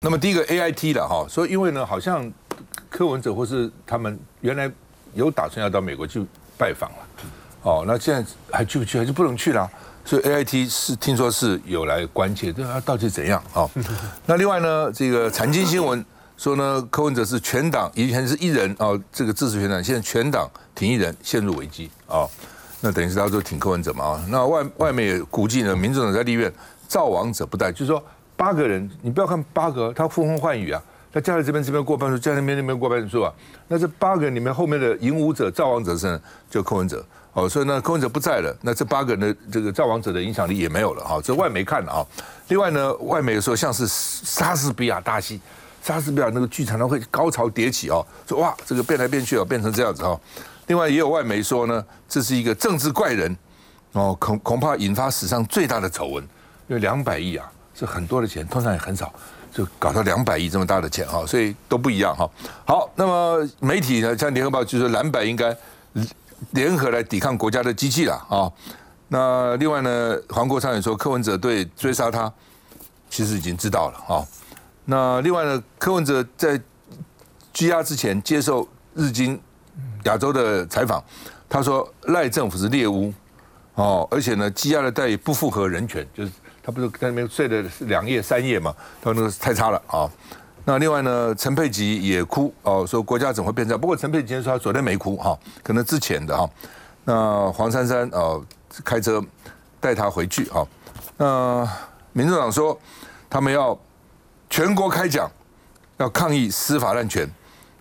那么第一个 A I T 了哈，说因为呢，好像柯文哲或是他们原来有打算要到美国去拜访了，哦，那现在还去不去还是不能去了，所以 A I T 是听说是有来关切，这他到底怎样啊？那另外呢，这个财经新闻说呢，柯文哲是全党以前是一人哦，这个支持全党，现在全党挺一人陷入危机啊，那等于是他说挺柯文哲嘛啊，那外外面也估计呢，民主党在立院造王者不殆，就是说。八个人，你不要看八个，他呼风唤雨啊，他加在这边这边过半数，加那边那边过半数啊。那这八个人里面后面的影武者、造王者是就柯文哲，哦，所以呢柯文哲不在了，那这八个人的这个造王者的影响力也没有了哈。这外媒看了啊。另外呢，外媒说像是莎士比亚大戏，莎士比亚那个剧场呢会高潮迭起哦，说哇这个变来变去哦变成这样子哦。另外也有外媒说呢，这是一个政治怪人哦，恐恐怕引发史上最大的丑闻，因为两百亿啊。是很多的钱，通常也很少，就搞到两百亿这么大的钱哈，所以都不一样哈。好，那么媒体呢，像联合报就说蓝白应该联合来抵抗国家的机器了啊。那另外呢，黄国昌也说柯文哲对追杀他其实已经知道了啊。那另外呢，柯文哲在拘押之前接受日经亚洲的采访，他说赖政府是猎巫哦，而且呢羁押的待遇不符合人权，就是。他不是在那边睡了两夜三夜嘛？他说那个太差了啊。那另外呢，陈佩吉也哭哦，说国家怎么会变这样？不过陈佩吉说他昨天没哭哈，可能之前的哈。那黄珊珊哦开车带他回去哈。那民主党说他们要全国开讲，要抗议司法滥权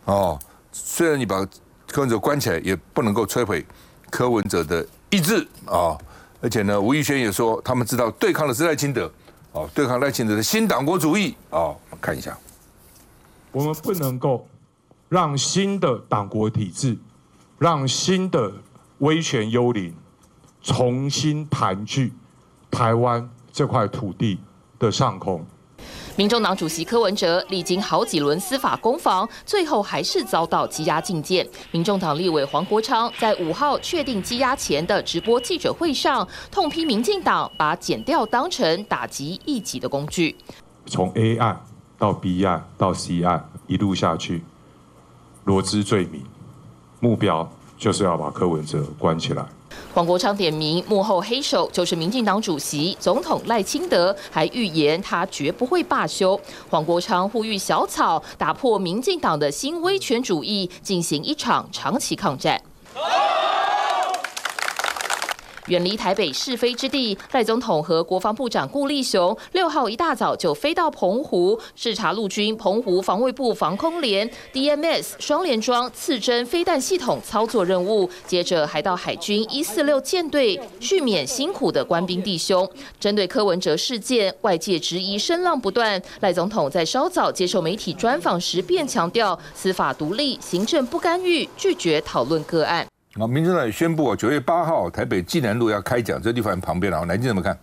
哦。虽然你把柯文哲关起来，也不能够摧毁柯文哲的意志啊。而且呢，吴玉轩也说，他们知道对抗的是赖清德，哦，对抗赖清德的新党国主义，哦，看一下，我们不能够让新的党国体制，让新的威权幽灵重新盘踞台湾这块土地的上空。民众党主席柯文哲历经好几轮司法攻防，最后还是遭到羁押禁见。民众党立委黄国昌在五号确定羁押前的直播记者会上，痛批民进党把剪掉当成打击异己的工具。从 A 案到 B 案到 C 案一路下去，罗织罪名，目标就是要把柯文哲关起来。黄国昌点名幕后黑手就是民进党主席、总统赖清德，还预言他绝不会罢休。黄国昌呼吁小草打破民进党的新威权主义，进行一场长期抗战。远离台北是非之地，赖总统和国防部长顾立雄六号一大早就飞到澎湖视察陆军澎湖防卫部防空连 DMS 双联装刺针飞弹系统操作任务，接着还到海军一四六舰队续勉辛苦的官兵弟兄。针对柯文哲事件，外界质疑声浪不断。赖总统在稍早接受媒体专访时便强调，司法独立，行政不干预，拒绝讨论个案。好，民进党也宣布啊，九月八号台北济南路要开讲，这地方旁边了。南京怎么看？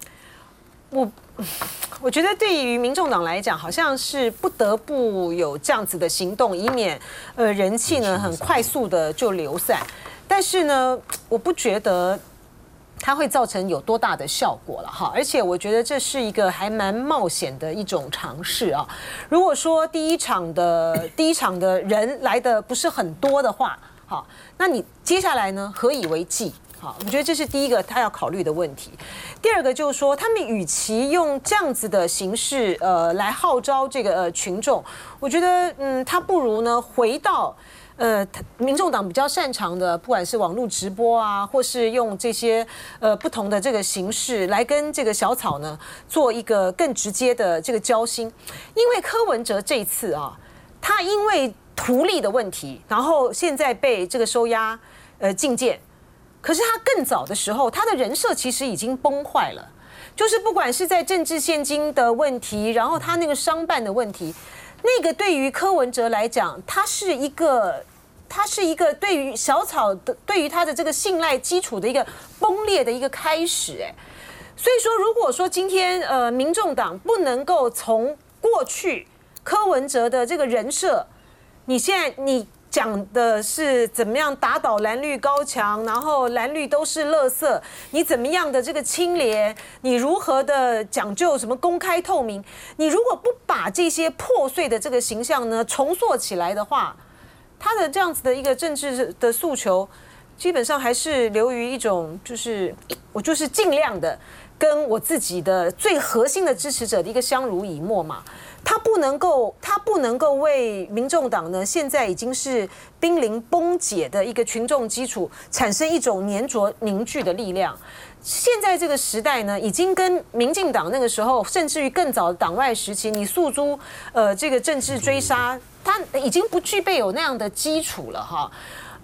我 我觉得对于民众党来讲，好像是不得不有这样子的行动，以免呃人气呢很快速的就流散。但是呢，我不觉得它会造成有多大的效果了哈。而且我觉得这是一个还蛮冒险的一种尝试啊。如果说第一场的第一场的人来的不是很多的话，好。那你接下来呢？何以为继？好，我觉得这是第一个他要考虑的问题。第二个就是说，他们与其用这样子的形式，呃，来号召这个呃群众，我觉得，嗯，他不如呢回到呃民众党比较擅长的，不管是网络直播啊，或是用这些呃不同的这个形式来跟这个小草呢做一个更直接的这个交心。因为柯文哲这次啊，他因为。图利的问题，然后现在被这个收押，呃，禁见。可是他更早的时候，他的人设其实已经崩坏了。就是不管是在政治现金的问题，然后他那个商办的问题，那个对于柯文哲来讲，他是一个，他是一个对于小草的，对于他的这个信赖基础的一个崩裂的一个开始。哎，所以说，如果说今天呃，民众党不能够从过去柯文哲的这个人设。你现在你讲的是怎么样打倒蓝绿高墙，然后蓝绿都是垃圾，你怎么样的这个清廉，你如何的讲究什么公开透明？你如果不把这些破碎的这个形象呢重塑起来的话，他的这样子的一个政治的诉求，基本上还是流于一种就是我就是尽量的跟我自己的最核心的支持者的一个相濡以沫嘛。他不能够，他不能够为民众党呢，现在已经是濒临崩解的一个群众基础，产生一种粘着凝聚的力量。现在这个时代呢，已经跟民进党那个时候，甚至于更早的党外时期，你诉诸呃这个政治追杀，他已经不具备有那样的基础了哈。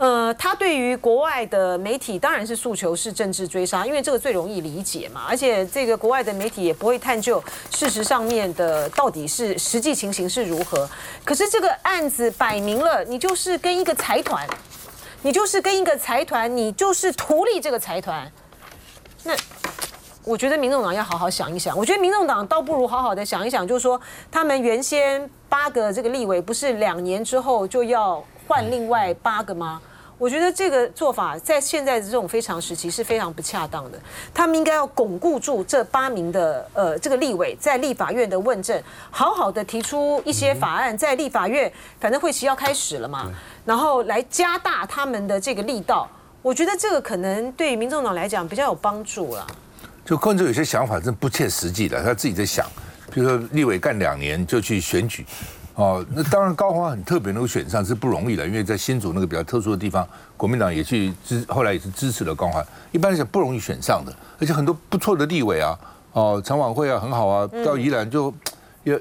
呃，他对于国外的媒体当然是诉求是政治追杀，因为这个最容易理解嘛。而且这个国外的媒体也不会探究事实上面的到底是实际情形是如何。可是这个案子摆明了，你就是跟一个财团，你就是跟一个财团，你就是图利这个财团。那我觉得民众党要好好想一想。我觉得民众党倒不如好好的想一想，就是说他们原先八个这个立委，不是两年之后就要换另外八个吗？我觉得这个做法在现在的这种非常时期是非常不恰当的。他们应该要巩固住这八名的呃这个立委在立法院的问政，好好的提出一些法案，在立法院反正会期要开始了嘛，然后来加大他们的这个力道。我觉得这个可能对民众党来讲比较有帮助了。就观众有些想法真不切实际的，他自己在想，比如说立委干两年就去选举。哦，那当然高华很特别能够选上是不容易的，因为在新竹那个比较特殊的地方，国民党也去支，后来也是支持了高华。一般来讲不容易选上的，而且很多不错的立委啊，哦，常晚会啊很好啊，到宜兰就也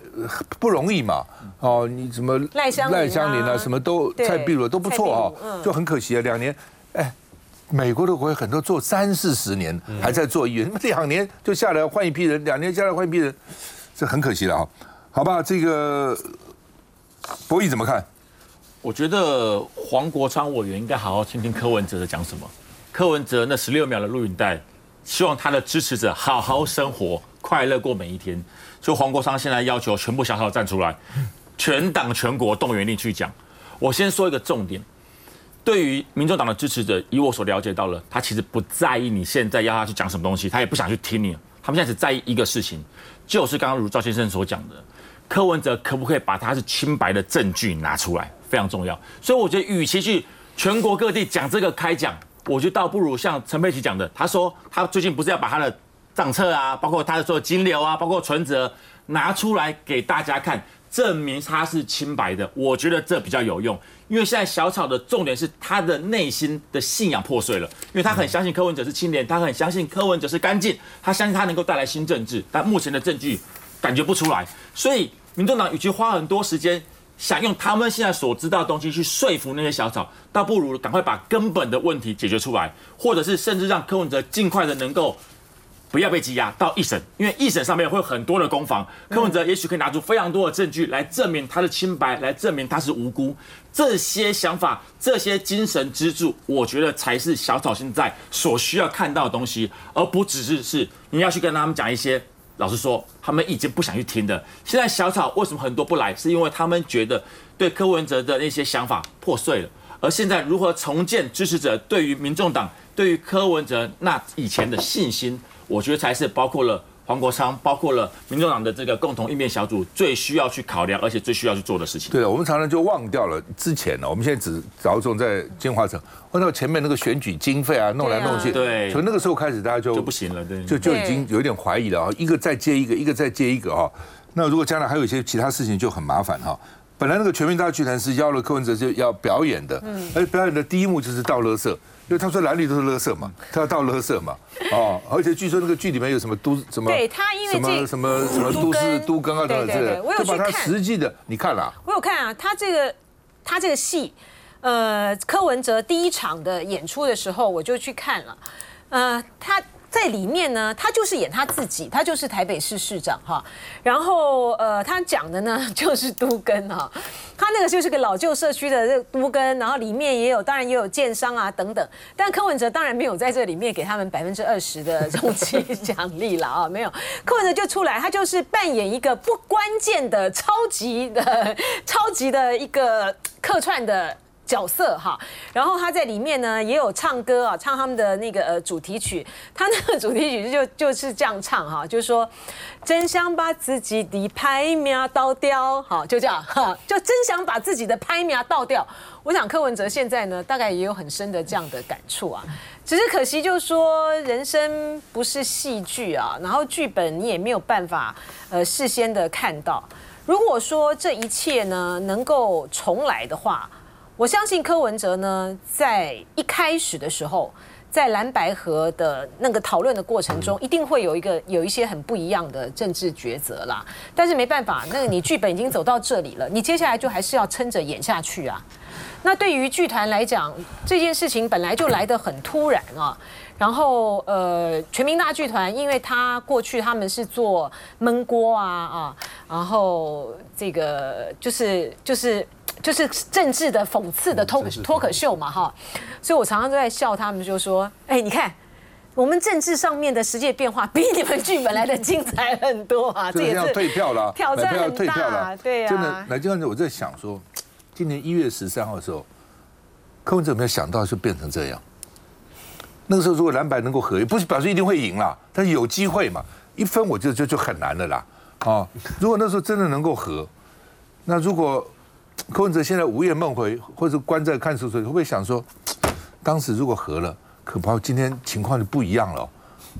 不容易嘛。哦，你什么赖香赖香林啊，什么都蔡壁如都不错啊，就很可惜啊，两年，哎，美国的国会很多做三四十年还在做议员，两年就下来换一批人，两年下来换一批人，这很可惜了啊。好吧，这个。博弈怎么看？我觉得黄国昌委员应该好好听听柯文哲在讲什么。柯文哲那十六秒的录影带，希望他的支持者好好生活，快乐过每一天。所以黄国昌现在要求全部小草站出来，全党全国动员力去讲。我先说一个重点，对于民众党的支持者，以我所了解到了，他其实不在意你现在要他去讲什么东西，他也不想去听你。他们现在只在意一个事情，就是刚刚如赵先生所讲的。柯文哲可不可以把他是清白的证据拿出来？非常重要。所以我觉得，与其去全国各地讲这个开讲，我觉得倒不如像陈佩琪讲的，他说他最近不是要把他的账册啊，包括他的所有金流啊，包括存折拿出来给大家看，证明他是清白的。我觉得这比较有用，因为现在小草的重点是他的内心的信仰破碎了，因为他很相信柯文哲是清廉，他很相信柯文哲是干净，他相信他能够带来新政治，但目前的证据感觉不出来，所以。民众党与其花很多时间想用他们现在所知道的东西去说服那些小草，倒不如赶快把根本的问题解决出来，或者是甚至让柯文哲尽快的能够不要被羁押到一审，因为一审上面会有很多的攻防，柯文哲也许可以拿出非常多的证据来证明他的清白，来证明他是无辜。这些想法、这些精神支柱，我觉得才是小草现在所需要看到的东西，而不只是是你要去跟他们讲一些。老实说，他们已经不想去听的。现在小草为什么很多不来？是因为他们觉得对柯文哲的那些想法破碎了。而现在如何重建支持者对于民众党、对于柯文哲那以前的信心，我觉得才是包括了。黄国昌包括了民众党的这个共同应变小组最需要去考量，而且最需要去做的事情。对我们常常就忘掉了之前呢。我们现在只着重在金华城，问到前面那个选举经费啊，弄来弄去。对，从那个时候开始，大家就就不行了，对，就就已经有点怀疑了啊，一个再接一个，一个再接一个哈。那如果将来还有一些其他事情，就很麻烦哈。本来那个全民大剧团是邀了柯文哲就要表演的，嗯，而表演的第一幕就是倒垃圾。因为他说男女都是垃圾嘛，他要倒垃圾嘛，哦，而且据说那个剧里面有什么都什么，对他因为什么什么什么都市都更啊等等之类，我有去看实际的，你看了？我有看啊，他这个他这个戏，呃，柯文哲第一场的演出的时候，我就去看了，呃，他。在里面呢，他就是演他自己，他就是台北市市长哈。然后呃，他讲的呢 就是都根哈，他那个就是个老旧社区的这都根，然后里面也有，当然也有建商啊等等。但柯文哲当然没有在这里面给他们百分之二十的 中期 奖励了啊，没有。柯文哲就出来，他就是扮演一个不关键的超级的超级的一个客串的。角色哈。然后他在里面呢也有唱歌啊，唱他们的那个呃主题曲。他那个主题曲就就是这样唱哈，就是说真想把自己的拍苗倒掉，好就这样哈，就真想把自己的拍苗倒掉。我想柯文哲现在呢，大概也有很深的这样的感触啊。只是可惜，就是说人生不是戏剧啊，然后剧本你也没有办法呃事先的看到。如果说这一切呢能够重来的话，我相信柯文哲呢在一开始的时候，在蓝白河的那个讨论的过程中，一定会有一个有一些很不一样的政治抉择啦。但是没办法，那个你剧本已经走到这里了，你接下来就还是要撑着演下去啊。那对于剧团来讲，这件事情本来就来得很突然啊。然后呃，全民大剧团，因为他过去他们是做焖锅啊啊，然后这个就是就是就是政治的讽刺的脱脱口秀嘛哈。所以我常常都在笑他们，就说：哎，你看我们政治上面的世界变化，比你们剧本来的精彩很多啊。这也要退票了，挑战很大，对呀。真的，来这样子，我在想说。今年一月十三号的时候，柯文哲没有想到就变成这样。那个时候如果蓝白能够合，也不是表示一定会赢啦，但是有机会嘛。一分我觉得就就很难了啦。啊，如果那时候真的能够合，那如果柯文哲现在午夜梦回，或者关在看守所，会不会想说，当时如果和了，可怕今天情况就不一样了。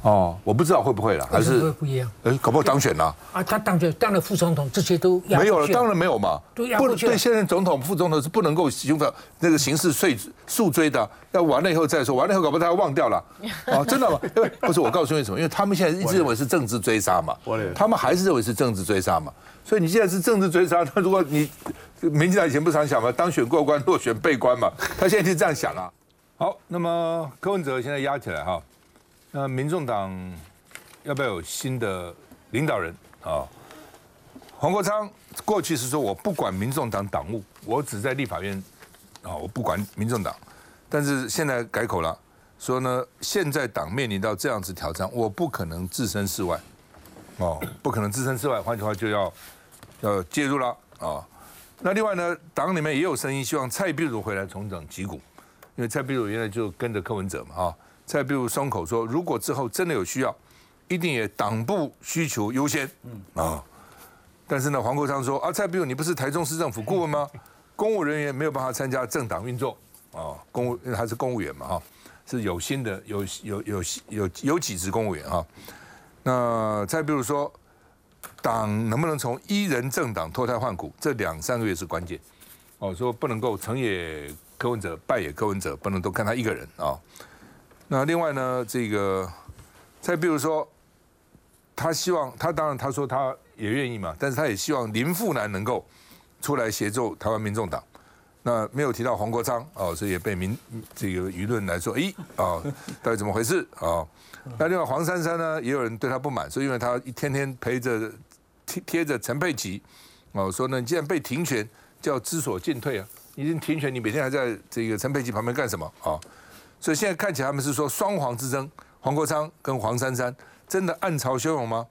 哦，我不知道会不会了，还是会不一样？哎，搞不好当选了啊！他当选当了副总统，这些都没有了，当然没有嘛。不能，对现任总统、副总统是不能够刑法那个刑事追诉追的，要完了以后再说，完了以后搞不好他要忘掉了啊！真的吗？不是，我告诉你什么？因为他们现在一直认为是政治追杀嘛，他们还是认为是政治追杀嘛。所以你现在是政治追杀，那如果你民进党以前不常想嘛，当选过关，落选被关嘛，他现在就这样想啊。好，那么柯文哲现在压起来哈。那民众党要不要有新的领导人啊？黄国昌过去是说我不管民众党党务，我只在立法院啊，我不管民众党。但是现在改口了，说呢，现在党面临到这样子挑战，我不可能置身事外，哦，不可能置身事外。换句话就要要介入了啊。那另外呢，党里面也有声音希望蔡壁如回来重整旗鼓，因为蔡壁如原来就跟着柯文哲嘛啊。蔡壁如松口说，如果之后真的有需要，一定也党部需求优先。嗯啊，但是呢，黄国昌说啊，蔡壁如你不是台中市政府顾问吗？公务人员没有办法参加政党运作啊，公务因为他是公务员嘛哈，是有薪的，有有有有有几职公务员啊。那再比如说，党能不能从一人政党脱胎换骨？这两三个月是关键。哦，说不能够成也柯文哲，败也柯文哲，不能都看他一个人啊。那另外呢，这个再比如说，他希望他当然他说他也愿意嘛，但是他也希望林富南能够出来协助台湾民众党。那没有提到黄国昌哦，所以也被民这个舆论来说，咦啊，到底怎么回事啊？那另外黄珊珊呢，也有人对他不满，说因为他一天天陪着贴贴着陈佩琪哦，说呢，你既然被停权，叫知所进退啊，已经停权，你每天还在这个陈佩琪旁边干什么啊？所以现在看起来他们是说双黄之争，黄国昌跟黄珊珊真的暗潮汹涌吗？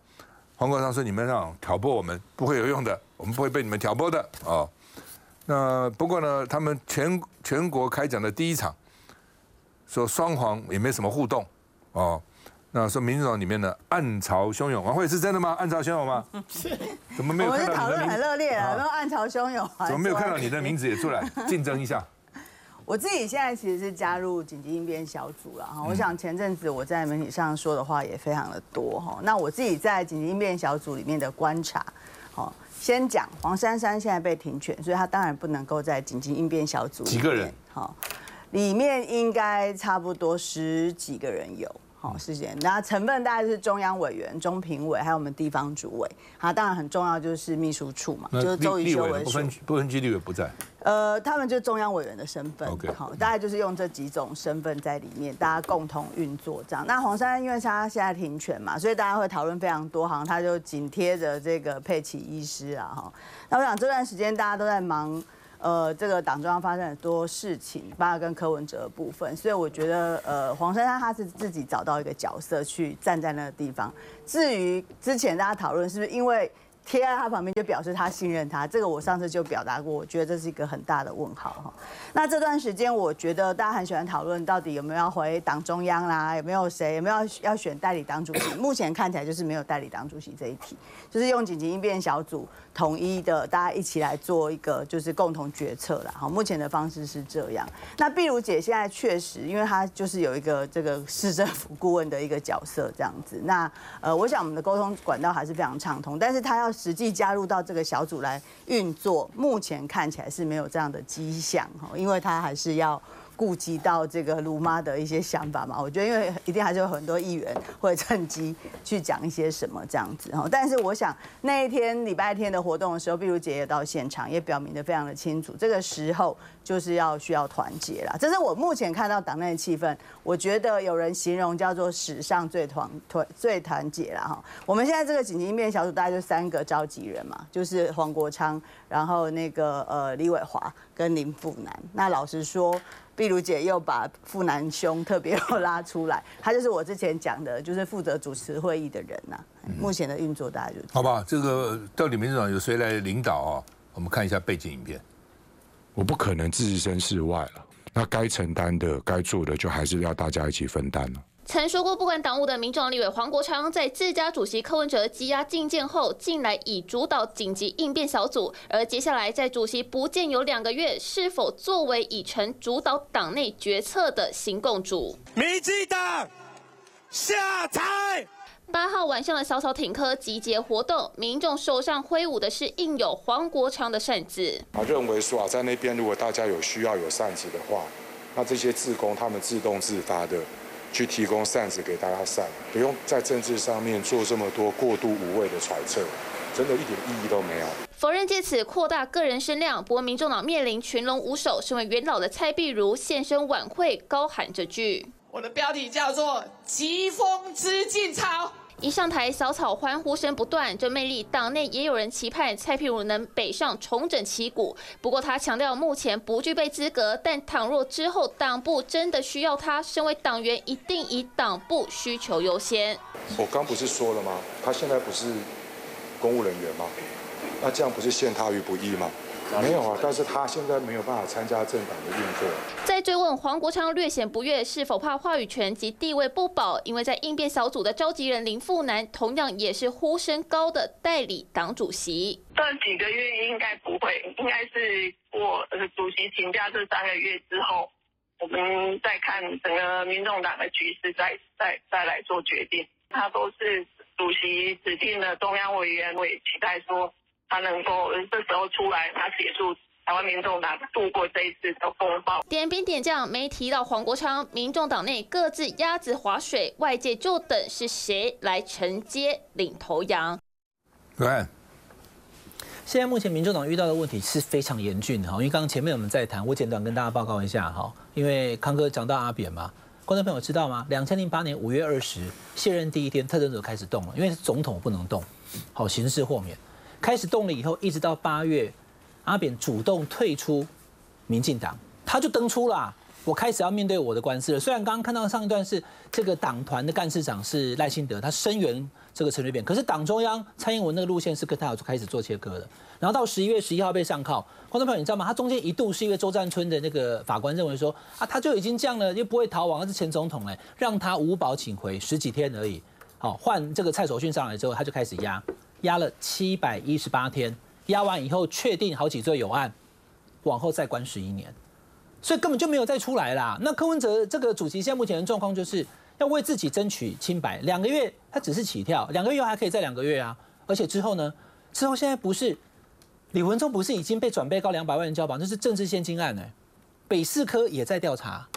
黄国昌说：“你们让挑拨我们不会有用的，我们不会被你们挑拨的啊。”那不过呢，他们全全国开讲的第一场，说双黄也没什么互动哦。那说民主党里面的暗潮汹涌，王慧是真的吗？暗潮汹涌吗？是。怎么没有看到你的讨论很热烈啊，然后暗潮汹涌。怎么没有看到你的名字也出来竞争一下？我自己现在其实是加入紧急应变小组了哈，我想前阵子我在媒体上说的话也非常的多哈。那我自己在紧急应变小组里面的观察，好，先讲黄珊珊现在被停权，所以她当然不能够在紧急应变小组几个人好，里面应该差不多十几个人有。好，是这样。那成分大概是中央委员、中评委，还有我们地方主委。好，当然很重要就是秘书处嘛，就是周瑜修为不分不分区立委不在。呃，他们就中央委员的身份。OK。好，大概就是用这几种身份在里面，大家共同运作这样。那黄珊珊因为他现在停权嘛，所以大家会讨论非常多，好像他就紧贴着这个佩奇医师啊哈。那我想这段时间大家都在忙。呃，这个党中央发生很多事情，包括跟柯文哲的部分，所以我觉得，呃，黄珊珊她是自己找到一个角色去站在那个地方。至于之前大家讨论是不是因为贴在他旁边就表示他信任他，这个我上次就表达过，我觉得这是一个很大的问号哈。那这段时间我觉得大家很喜欢讨论到底有没有要回党中央啦，有没有谁有没有要选代理党主席？目前看起来就是没有代理党主席这一题，就是用紧急应变小组统一的，大家一起来做一个就是共同决策啦。好，目前的方式是这样。那碧如姐现在确实，因为她就是有一个这个市政府顾问的一个角色这样子。那呃，我想我们的沟通管道还是非常畅通，但是她要。实际加入到这个小组来运作，目前看起来是没有这样的迹象哈，因为他还是要。顾及到这个卢妈的一些想法嘛，我觉得因为一定还是有很多议员会趁机去讲一些什么这样子哈。但是我想那一天礼拜天的活动的时候，碧如姐也到现场，也表明的非常的清楚，这个时候就是要需要团结啦。这是我目前看到党内的气氛，我觉得有人形容叫做史上最团团最团结了哈。我们现在这个紧急应变小组大概就三个召集人嘛，就是黄国昌，然后那个呃李伟华跟林富南。那老实说。碧如姐又把傅南兄特别又拉出来，他就是我之前讲的，就是负责主持会议的人呐。目前的运作大家就好吧。这个到底民主党有谁来领导啊？我们看一下背景影片。我不可能置身事外了，那该承担的、该做的，就还是要大家一起分担了。曾说过不管党务的民众立委黄国昌，在自家主席柯文哲羁押进谏后，近来已主导紧急应变小组。而接下来在主席不见有两个月，是否作为已成主导党内决策的行共主？民进党下台。八号晚上的小草挺科集结活动，民众手上挥舞的是印有黄国昌的扇子。啊，认为说啊，在那边如果大家有需要有扇子的话，那这些自工他们自动自发的。去提供扇子给大家扇，不用在政治上面做这么多过度无谓的揣测，真的一点意义都没有。否认借此扩大个人声量，不过民众党面临群龙无首，身为元老的蔡碧如现身晚会，高喊这句：“我的标题叫做‘疾风知劲草’。”一上台，小草欢呼声不断，这魅力，党内也有人期盼蔡譬如能北上重整旗鼓。不过他强调，目前不具备资格，但倘若之后党部真的需要他，身为党员，一定以党部需求优先。我刚不是说了吗？他现在不是公务人员吗？那这样不是陷他于不义吗？没有啊，但是他现在没有办法参加政党的运作。在追问黄国昌略显不悦，是否怕话语权及地位不保？因为在应变小组的召集人林富南，同样也是呼声高的代理党主席。这几个月应该不会，应该是过主席请假这三个月之后，我们再看整个民众党的局势，再再再来做决定。他都是主席指定的中央委员，我也期待说。他能够这时候出来，他协助台湾民众党度过这一次的风暴。点兵点将没提到黄国昌，民众党内各自鸭子划水，外界就等是谁来承接领头羊。对，现在目前民众党遇到的问题是非常严峻的哈，因为刚刚前面我们在谈，我简短跟大家报告一下哈，因为康哥讲到阿扁嘛，观众朋友知道吗？两千零八年五月二十卸任第一天，特征组开始动了，因为总统不能动，好刑事豁免。开始动了以后，一直到八月，阿扁主动退出民进党，他就登出了。我开始要面对我的官司了。虽然刚刚看到上一段是这个党团的干事长是赖清德，他声援这个陈水扁，可是党中央蔡英文那个路线是跟他有开始做切割的。然后到十一月十一号被上铐，观众朋友你知道吗？他中间一度是因为周占春的那个法官认为说啊，他就已经这样了，又不会逃亡，他是前总统哎，让他无保请回十几天而已。好，换这个蔡守训上来之后，他就开始压。压了七百一十八天，压完以后确定好几罪有案，往后再关十一年，所以根本就没有再出来啦。那柯文哲这个主席现在目前的状况就是要为自己争取清白，两个月他只是起跳，两个月还可以再两个月啊，而且之后呢，之后现在不是李文忠不是已经被转被告两百万人交保，那是政治现金案呢，北四科也在调查。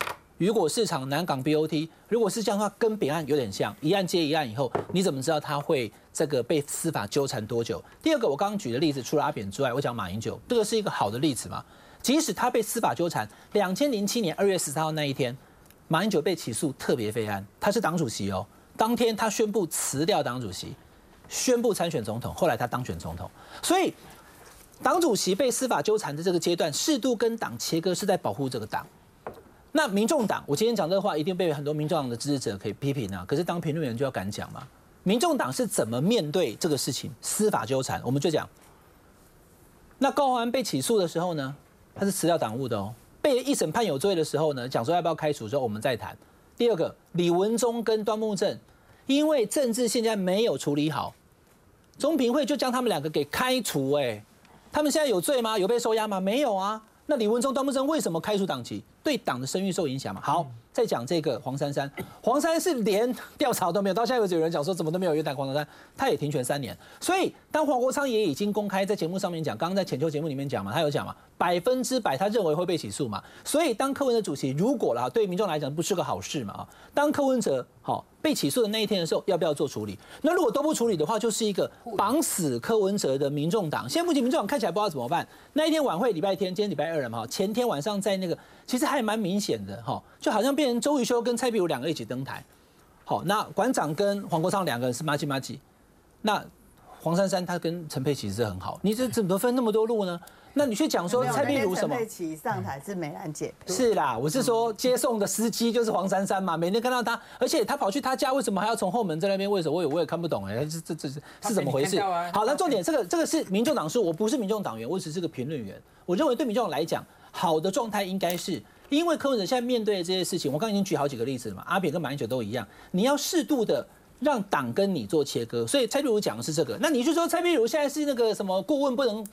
雨果市场、南港 BOT，如果是这样的话，跟别案有点像，一案接一案以后，你怎么知道他会这个被司法纠缠多久？第二个，我刚刚举的例子，除了阿扁之外，我讲马英九，这个是一个好的例子嘛？即使他被司法纠缠，两千零七年二月十三号那一天，马英九被起诉特别废案，他是党主席哦，当天他宣布辞掉党主席，宣布参选总统，后来他当选总统，所以党主席被司法纠缠的这个阶段，适度跟党切割，是在保护这个党。那民众党，我今天讲这个话，一定被很多民众党的支持者可以批评啊。可是当评论员就要敢讲嘛。民众党是怎么面对这个事情？司法纠缠，我们就讲。那高虹安被起诉的时候呢，他是辞掉党务的哦。被一审判有罪的时候呢，讲说要不要开除之后，我们再谈。第二个，李文忠跟端木正，因为政治现在没有处理好，中评会就将他们两个给开除。哎，他们现在有罪吗？有被收押吗？没有啊。那李文忠、端木生为什么开除党籍？对党的声誉受影响嘛？好。再讲这个黄珊珊，黄珊是连调查都没有，到现在为止有人讲说怎么都没有约谈黄珊珊，他也停权三年。所以当黄国昌也已经公开在节目上面讲，刚刚在浅秋节目里面讲嘛，他有讲嘛，百分之百他认为会被起诉嘛。所以当柯文哲主席如果啦，对民众来讲不是个好事嘛啊，当柯文哲好被起诉的那一天的时候，要不要做处理？那如果都不处理的话，就是一个绑死柯文哲的民众党。现在目前民众党看起来不知道怎么办。那一天晚会礼拜天，今天礼拜二了嘛，前天晚上在那个。其实还蛮明显的哈，就好像变成周瑜修跟蔡壁如两个一起登台，好，那馆长跟黄国昌两个人是麻吉麻吉，那黄珊珊她跟陈佩琪是很好，你这怎么分那么多路呢？那你去讲说蔡壁如什么？陈佩琪上台是美兰姐，是啦，我是说接送的司机就是黄珊珊嘛，每天看到他，而且他跑去他家，为什么还要从后门在那边？为什么我也我也看不懂哎，这这这是是怎么回事？好，那重点这个这个是民众党是我不是民众党员，我只是个评论员，我认为对民众党来讲。好的状态应该是，因为柯文哲现在面对的这些事情，我刚刚已经举好几个例子了嘛，阿扁跟马英九都一样，你要适度的让党跟你做切割，所以蔡壁如讲的是这个，那你就说蔡壁如现在是那个什么顾问不能，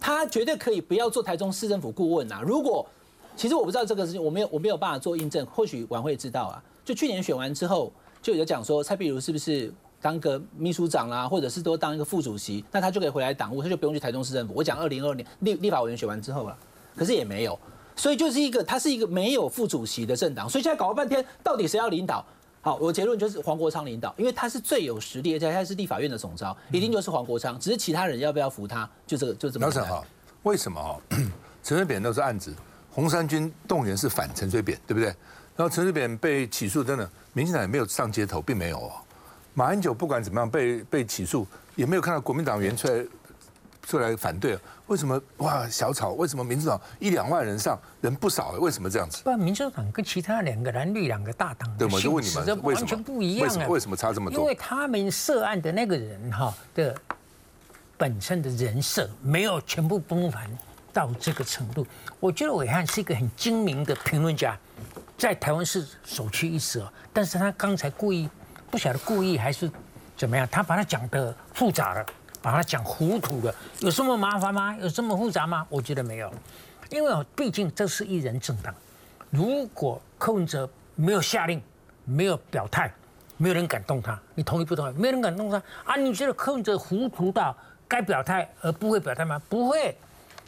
他绝对可以不要做台中市政府顾问呐。如果其实我不知道这个事情，我没有我没有办法做印证，或许晚会知道啊。就去年选完之后，就有讲说蔡壁如是不是当个秘书长啦，或者是多当一个副主席，那他就可以回来党务，他就不用去台中市政府。我讲二零二年立立法委员选完之后了。可是也没有，所以就是一个，他是一个没有副主席的政党，所以现在搞了半天，到底谁要领导？好，我结论就是黄国昌领导，因为他是最有实力，而且他是立法院的总召，一定就是黄国昌。只是其他人要不要服他，就这个就这么。老陈哈，为什么哈？陈水扁都是案子，红三军动员是反陈水扁，对不对？然后陈水扁被起诉，真的，民进党也没有上街头，并没有哦。马英九不管怎么样被被起诉，也没有看到国民党员出来。出来反对，为什么哇小草？为什么民主党一两万人上人不少？为什么这样子？不，民主党跟其他两个蓝绿两个大党你们，完全不一样啊！为什么差这么多？因为他们涉案的那个人哈的本身的人设没有全部崩盘到这个程度。我觉得伟汉是一个很精明的评论家，在台湾是首屈一指哦。但是他刚才故意不晓得故意还是怎么样，他把他讲的复杂了。把它讲糊涂了，有这么麻烦吗？有这么复杂吗？我觉得没有，因为毕竟这是一人政党。如果柯文哲没有下令，没有表态，没有人敢动他，你同意不同意？没有人敢动他啊？你觉得柯文哲糊涂到该表态而不会表态吗？不会，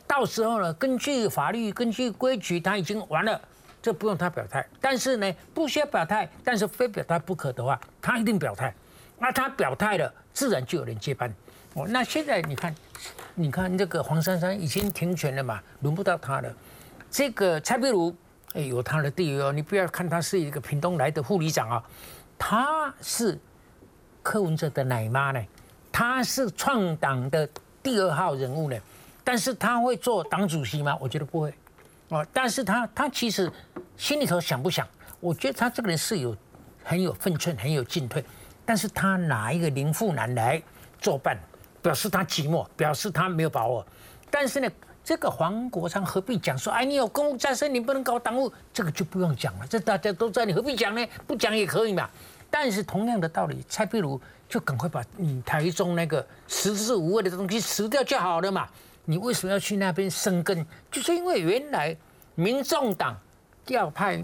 到时候呢，根据法律，根据规矩，他已经完了，这不用他表态。但是呢，不需要表态，但是非表态不可的话，他一定表态。那他表态了，自然就有人接班。哦，那现在你看，你看这个黄珊珊已经停权了嘛，轮不到他了。这个蔡壁如，哎，有他的地位哦。你不要看他是一个屏东来的护理长啊，他是柯文哲的奶妈呢，他是创党的第二号人物呢。但是他会做党主席吗？我觉得不会。哦，但是他他其实心里头想不想？我觉得他这个人是有很有分寸，很有进退。但是他拿一个林富南来作伴。表示他寂寞，表示他没有把握。但是呢，这个黄国昌何必讲说，哎，你有公务在身，你不能搞党务，这个就不用讲了。这大家都知道，你何必讲呢？不讲也可以嘛。但是同样的道理，蔡壁如就赶快把你台中那个食之无味的东西辞掉就好了嘛。你为什么要去那边生根？就是因为原来民众党要派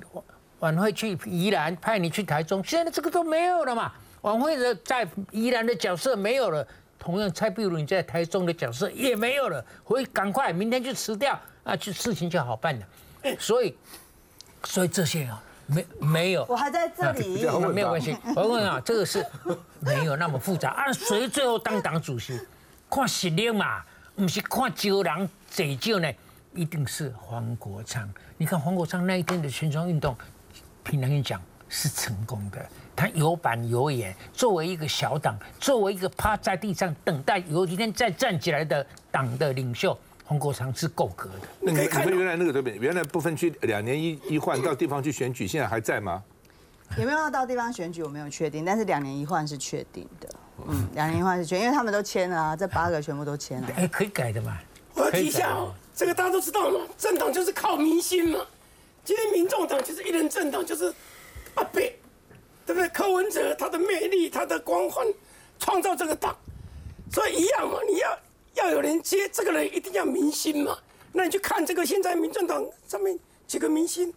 晚会去宜兰，派你去台中，现在这个都没有了嘛。晚会的在宜兰的角色没有了。同样，蔡壁如你在台中的角色也没有了，回赶快明天就辞掉啊，就事情就好办了。所以，所以这些啊，没没有，我还在这里，没有关系。我问啊，这个是没有那么复杂啊。谁最后当党主席？看实力嘛，不是看招人解救呢，一定是黄国昌。你看黄国昌那一天的群众运动，凭良心讲是成功的。他有板有眼，作为一个小党，作为一个趴在地上等待有一天再站起来的党的领袖，洪国昌是够格的。那你们原来那个对不对？原来不分区两年一一换到地方去选举，现在还在吗？有没有要到地方选举，我没有确定，但是两年一换是确定的。嗯，两年一换是确，因为他们都签了啊，这八个全部都签了。哎，可以改的嘛？我要提一下哦，这个大家都知道嘛，政党就是靠民心嘛。今天民众党就是一人政党，就是阿北，对不对？柯文哲他的魅力，他的光环，创造这个党，所以一样嘛，你要要有人接，这个人一定要明星嘛。那你去看这个现在民政党上面几个明星，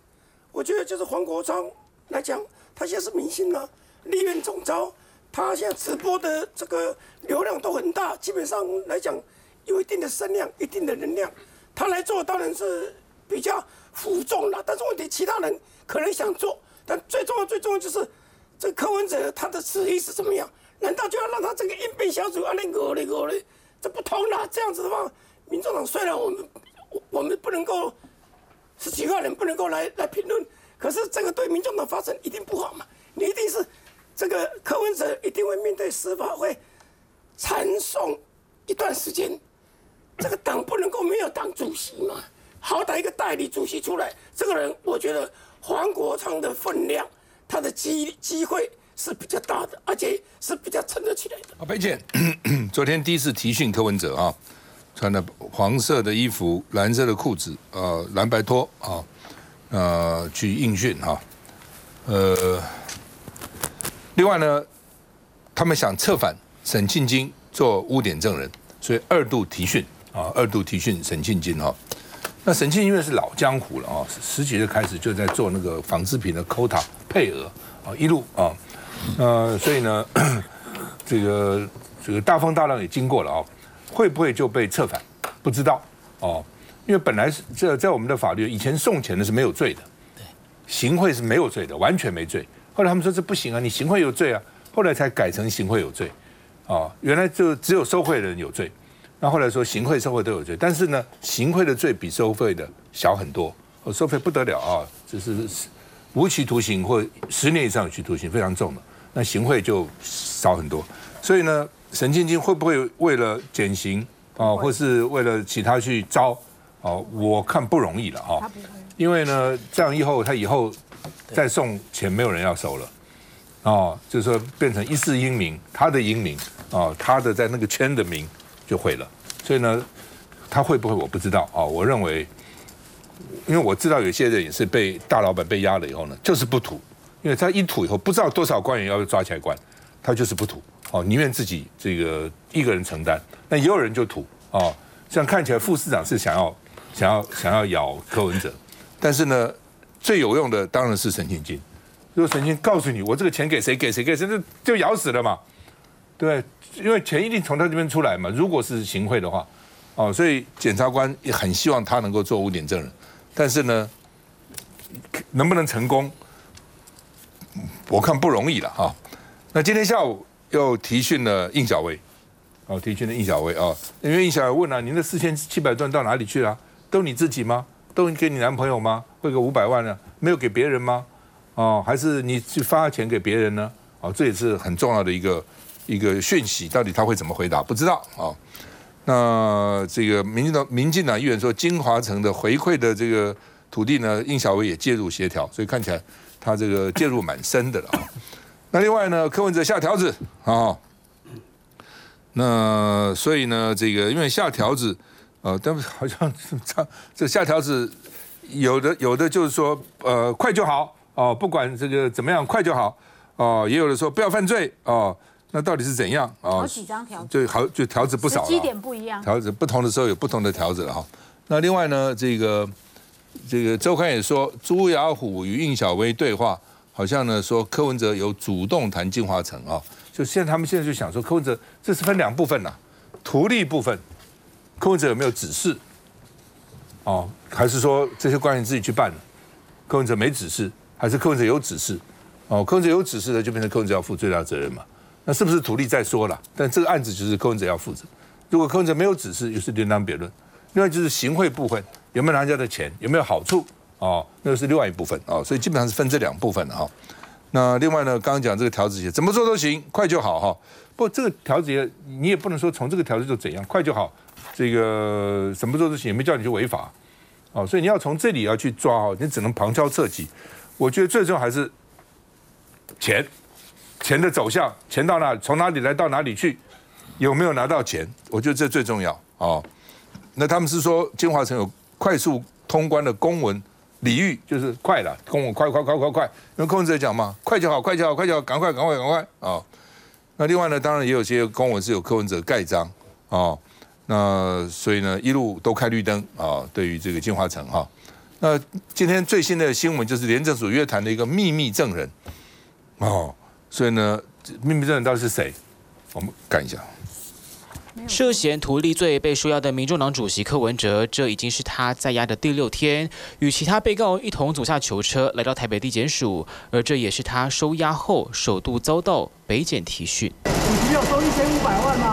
我觉得就是黄国昌来讲，他现在是明星了，立院总召。他现在直播的这个流量都很大，基本上来讲有一定的声量、一定的能量。他来做当然是比较服众了，但是问题其他人可能想做，但最重要、最重要就是这柯文哲他的旨意是怎么样？难道就要让他这个应变小组啊那个那个嘞？这不通了。这样子的话，民众党虽然我们我们不能够十几个人不能够来来评论，可是这个对民众党发展一定不好嘛？你一定是。这个柯文哲一定会面对司法会传送一段时间，这个党不能够没有党主席嘛？好歹一个代理主席出来，这个人我觉得黄国昌的分量，他的机机会是比较大的，而且是比较撑得起来的。啊，白姐，昨天第一次提讯柯文哲啊，穿的黄色的衣服，蓝色的裤子，呃，蓝白拖啊，呃，去应讯哈，呃。另外呢，他们想策反沈庆金做污点证人，所以二度提讯啊，二度提讯沈庆金哈。那沈庆因为是老江湖了啊，十几岁开始就在做那个纺织品的 quota 配额啊，一路啊，呃，所以呢，这个这个大风大浪也经过了啊，会不会就被策反？不知道哦，因为本来是这在我们的法律以前送钱的是没有罪的，对，行贿是没有罪的，完全没罪。后来他们说这不行啊，你行贿有罪啊，后来才改成行贿有罪，啊，原来就只有受贿的人有罪，那后来说行贿、受贿都有罪，但是呢，行贿的罪比收贿的小很多，收费不得了啊，这是无期徒刑或十年以上有期徒刑非常重的，那行贿就少很多，所以呢，沈晶晶会不会为了减刑啊，或是为了其他去招啊？我看不容易了哈，因为呢，这样以后他以后。再送钱，没有人要收了，哦，就是说变成一世英名，他的英名，哦，他的在那个圈的名就会了。所以呢，他会不会我不知道啊？我认为，因为我知道有些人也是被大老板被压了以后呢，就是不吐，因为他一吐以后，不知道多少官员要抓起来关，他就是不吐，哦，宁愿自己这个一个人承担。那也有人就吐，哦，这样看起来副市长是想要想要想要咬柯文哲，但是呢。最有用的当然是沈庆金，如果沈庆告诉你我这个钱给谁给谁给谁，就就咬死了嘛，对因为钱一定从他这边出来嘛。如果是行贿的话，哦，所以检察官也很希望他能够做污点证人，但是呢，能不能成功，我看不容易了哈。那今天下午又提讯了应小薇，哦，提讯了应小薇啊，因为应小薇问了，您的四千七百段到哪里去了？都你自己吗？都给你男朋友吗？汇个五百万呢？没有给别人吗？哦，还是你去发钱给别人呢？哦，这也是很重要的一个一个讯息。到底他会怎么回答？不知道啊。那这个民进党民进党议员说，金华城的回馈的这个土地呢，应小薇也介入协调，所以看起来他这个介入蛮深的了啊。那另外呢，柯文哲下条子啊，那所以呢，这个因为下条子。呃，但是好像这这下条子有的有的就是说，呃，快就好哦，不管这个怎么样，快就好哦。也有的说不要犯罪哦，那到底是怎样啊？好几张条子，就好就条子不少，基点不一样，条子不同的时候有不同的条子了哈。那另外呢，这个这个周刊也说，朱雅虎与应小薇对话，好像呢说柯文哲有主动谈进化城啊，就现在他们现在就想说，柯文哲这是分两部分呐，图利部分。柯文哲有没有指示？哦，还是说这些官员自己去办了？柯文哲没指示，还是柯文哲有指示？哦，柯文哲有指示的，就变成柯文哲要负最大责任嘛？那是不是土地再说了？但这个案子就是柯文哲要负责。如果柯文哲没有指示，又是另当别论。另外就是行贿部分，有没有拿人家的钱？有没有好处？哦，那是另外一部分哦。所以基本上是分这两部分的哈。那另外呢，刚刚讲这个条子写怎么做都行，快就好哈。不过，这个条子也你也不能说从这个条子就怎样，快就好。这个什么做都行，也没叫你去违法，哦，所以你要从这里要去抓哦，你只能旁敲侧击。我觉得最重要还是钱，钱的走向，钱到哪，从哪里来到哪里去，有没有拿到钱？我觉得这最重要哦。那他们是说金华城有快速通关的公文礼遇，就是快了，公文快快快快快，因为柯文哲讲嘛，快就好，快就好，快就好，赶快赶快赶快啊！那另外呢，当然也有些公文是有柯文哲盖章啊。那所以呢，一路都开绿灯啊。对于这个金华城哈，那今天最新的新闻就是廉政署约谈的一个秘密证人哦。所以呢，秘密证人到底是谁？我们看一下。涉嫌图利罪被收押的民众党主席柯文哲，这已经是他在押的第六天，与其他被告一同走下囚车，来到台北地检署，而这也是他收押后首度遭到北检提讯。你只有收一千五百万吗？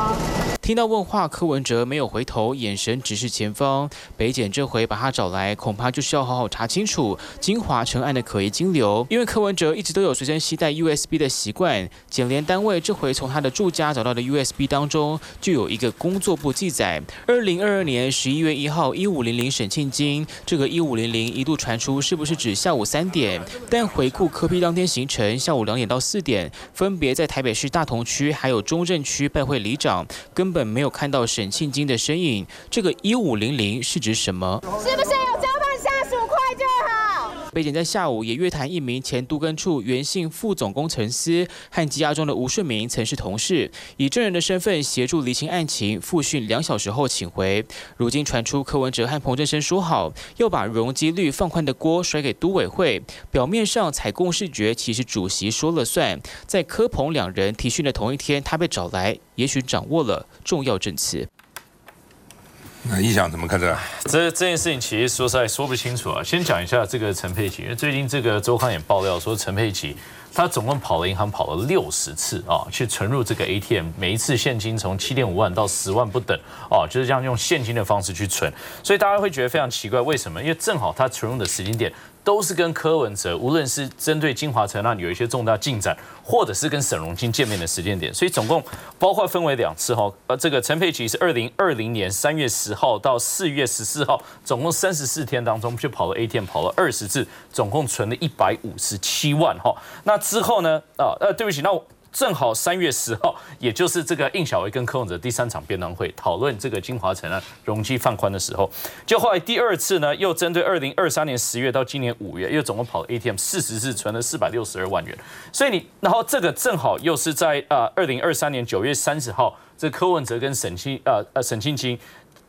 听到问话，柯文哲没有回头，眼神直视前方。北检这回把他找来，恐怕就是要好好查清楚金华城案的可疑金流。因为柯文哲一直都有随身携带 USB 的习惯，检联单位这回从他的住家找到的 USB 当中，就有一个工作簿记载：二零二二年十一月一号一五零零沈庆金。这个一五零零一度传出是不是指下午三点？但回顾柯批当天行程，下午两点到四点，分别在台北市大同区还有中正区拜会里长，根本。本没有看到沈庆金的身影，这个一五零零是指什么？是不是有交？北检在下午也约谈一名前都根处原姓副总工程师和羁押中的吴顺明曾是同事，以证人的身份协助厘清案情。复讯两小时后请回。如今传出柯文哲和彭振声说好要把容积率放宽的锅甩给都委会，表面上采共视觉，其实主席说了算。在柯彭两人提讯的同一天，他被找来。也许掌握了重要证词。那意想怎么看这？这这件事情其实说实在说不清楚啊。先讲一下这个陈佩琪，因为最近这个周刊也爆料说陈佩琪他总共跑了银行跑了六十次啊，去存入这个 ATM，每一次现金从七点五万到十万不等哦，就是这样用现金的方式去存，所以大家会觉得非常奇怪，为什么？因为正好他存入的时间点。都是跟柯文哲，无论是针对金华城那里有一些重大进展，或者是跟沈荣金见面的时间点，所以总共包括分为两次哈。呃，这个陈佩琪是二零二零年三月十号到四月十四号，总共三十四天当中就跑了 ATM 跑了二十次，总共存了一百五十七万哈。那之后呢？啊呃，对不起，那我。正好三月十号，也就是这个应小维跟柯文哲第三场辩论会，讨论这个金华城啊容积放宽的时候，就后来第二次呢，又针对二零二三年十月到今年五月，又总共跑了 ATM 四十次，存了四百六十二万元。所以你，然后这个正好又是在啊二零二三年九月三十号，这柯文哲跟沈清呃呃沈清清。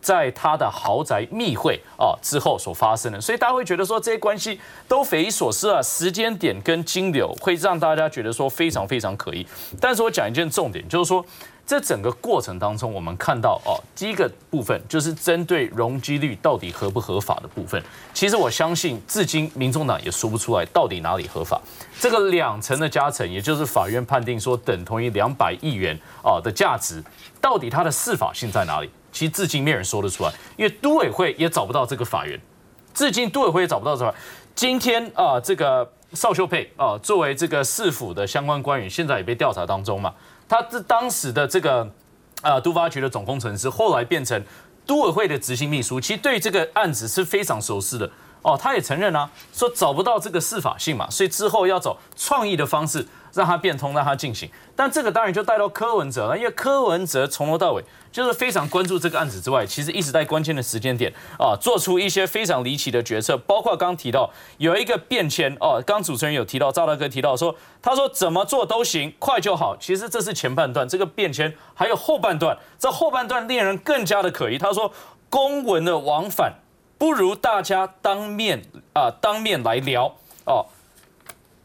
在他的豪宅密会啊之后所发生的，所以大家会觉得说这些关系都匪夷所思啊，时间点跟金流会让大家觉得说非常非常可疑。但是我讲一件重点，就是说这整个过程当中，我们看到哦，第一个部分就是针对容积率到底合不合法的部分。其实我相信，至今民众党也说不出来到底哪里合法。这个两层的加成，也就是法院判定说等同于两百亿元啊的价值，到底它的司法性在哪里？其实至今没有人说得出来，因为都委会也找不到这个法源，至今都委会也找不到这个。今天啊，这个邵秀佩啊，作为这个市府的相关官员，现在也被调查当中嘛。他这当时的这个啊，都发局的总工程师，后来变成都委会的执行秘书，其实对这个案子是非常熟悉的。哦，他也承认啊，说找不到这个司法性嘛，所以之后要走创意的方式。让它变通，让它进行。但这个当然就带到柯文哲了，因为柯文哲从头到尾就是非常关注这个案子之外，其实一直在关键的时间点啊，做出一些非常离奇的决策。包括刚提到有一个变迁哦，刚主持人有提到赵大哥提到说，他说怎么做都行，快就好。其实这是前半段，这个变迁还有后半段，这后半段令人更加的可疑。他说公文的往返不如大家当面啊当面来聊哦。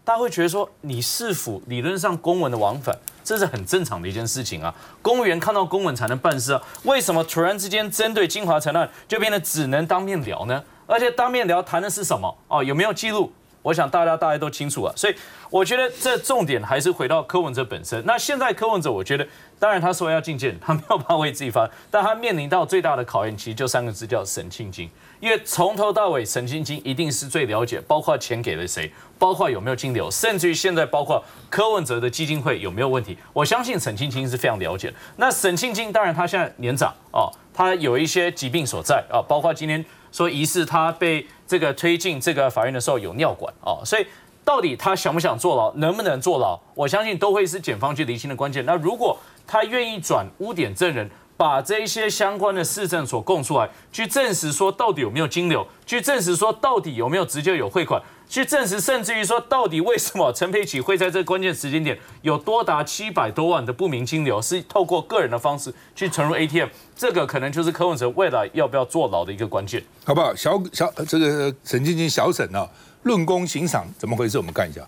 大家会觉得说，你是否理论上公文的往返，这是很正常的一件事情啊。公务员看到公文才能办事啊。为什么突然之间针对金华城案就变得只能当面聊呢？而且当面聊谈的是什么？哦，有没有记录？我想大家大家都清楚啊。所以我觉得这重点还是回到柯文哲本身。那现在柯文哲，我觉得当然他说要进谏，他没有办法为自己发，但他面临到最大的考验，其实就三个字，叫沈庆金。因为从头到尾，沈清清一定是最了解，包括钱给了谁，包括有没有金流，甚至于现在包括柯文哲的基金会有没有问题，我相信沈清清是非常了解。那沈清清当然他现在年长哦，他有一些疾病所在啊，包括今天说疑似他被这个推进这个法院的时候有尿管哦，所以到底他想不想坐牢，能不能坐牢，我相信都会是检方去厘清的关键。那如果他愿意转污点证人，把这一些相关的市政所供出来，去证实说到底有没有金流，去证实说到底有没有直接有汇款，去证实甚至于说到底为什么陈佩琪会在这个关键时间点有多达七百多万的不明金流，是透过个人的方式去存入 ATM，这个可能就是柯文哲未来要不要坐牢的一个关键，好不好？小小这个沈晶晶小沈啊。论功行赏怎么回事？我们看一下。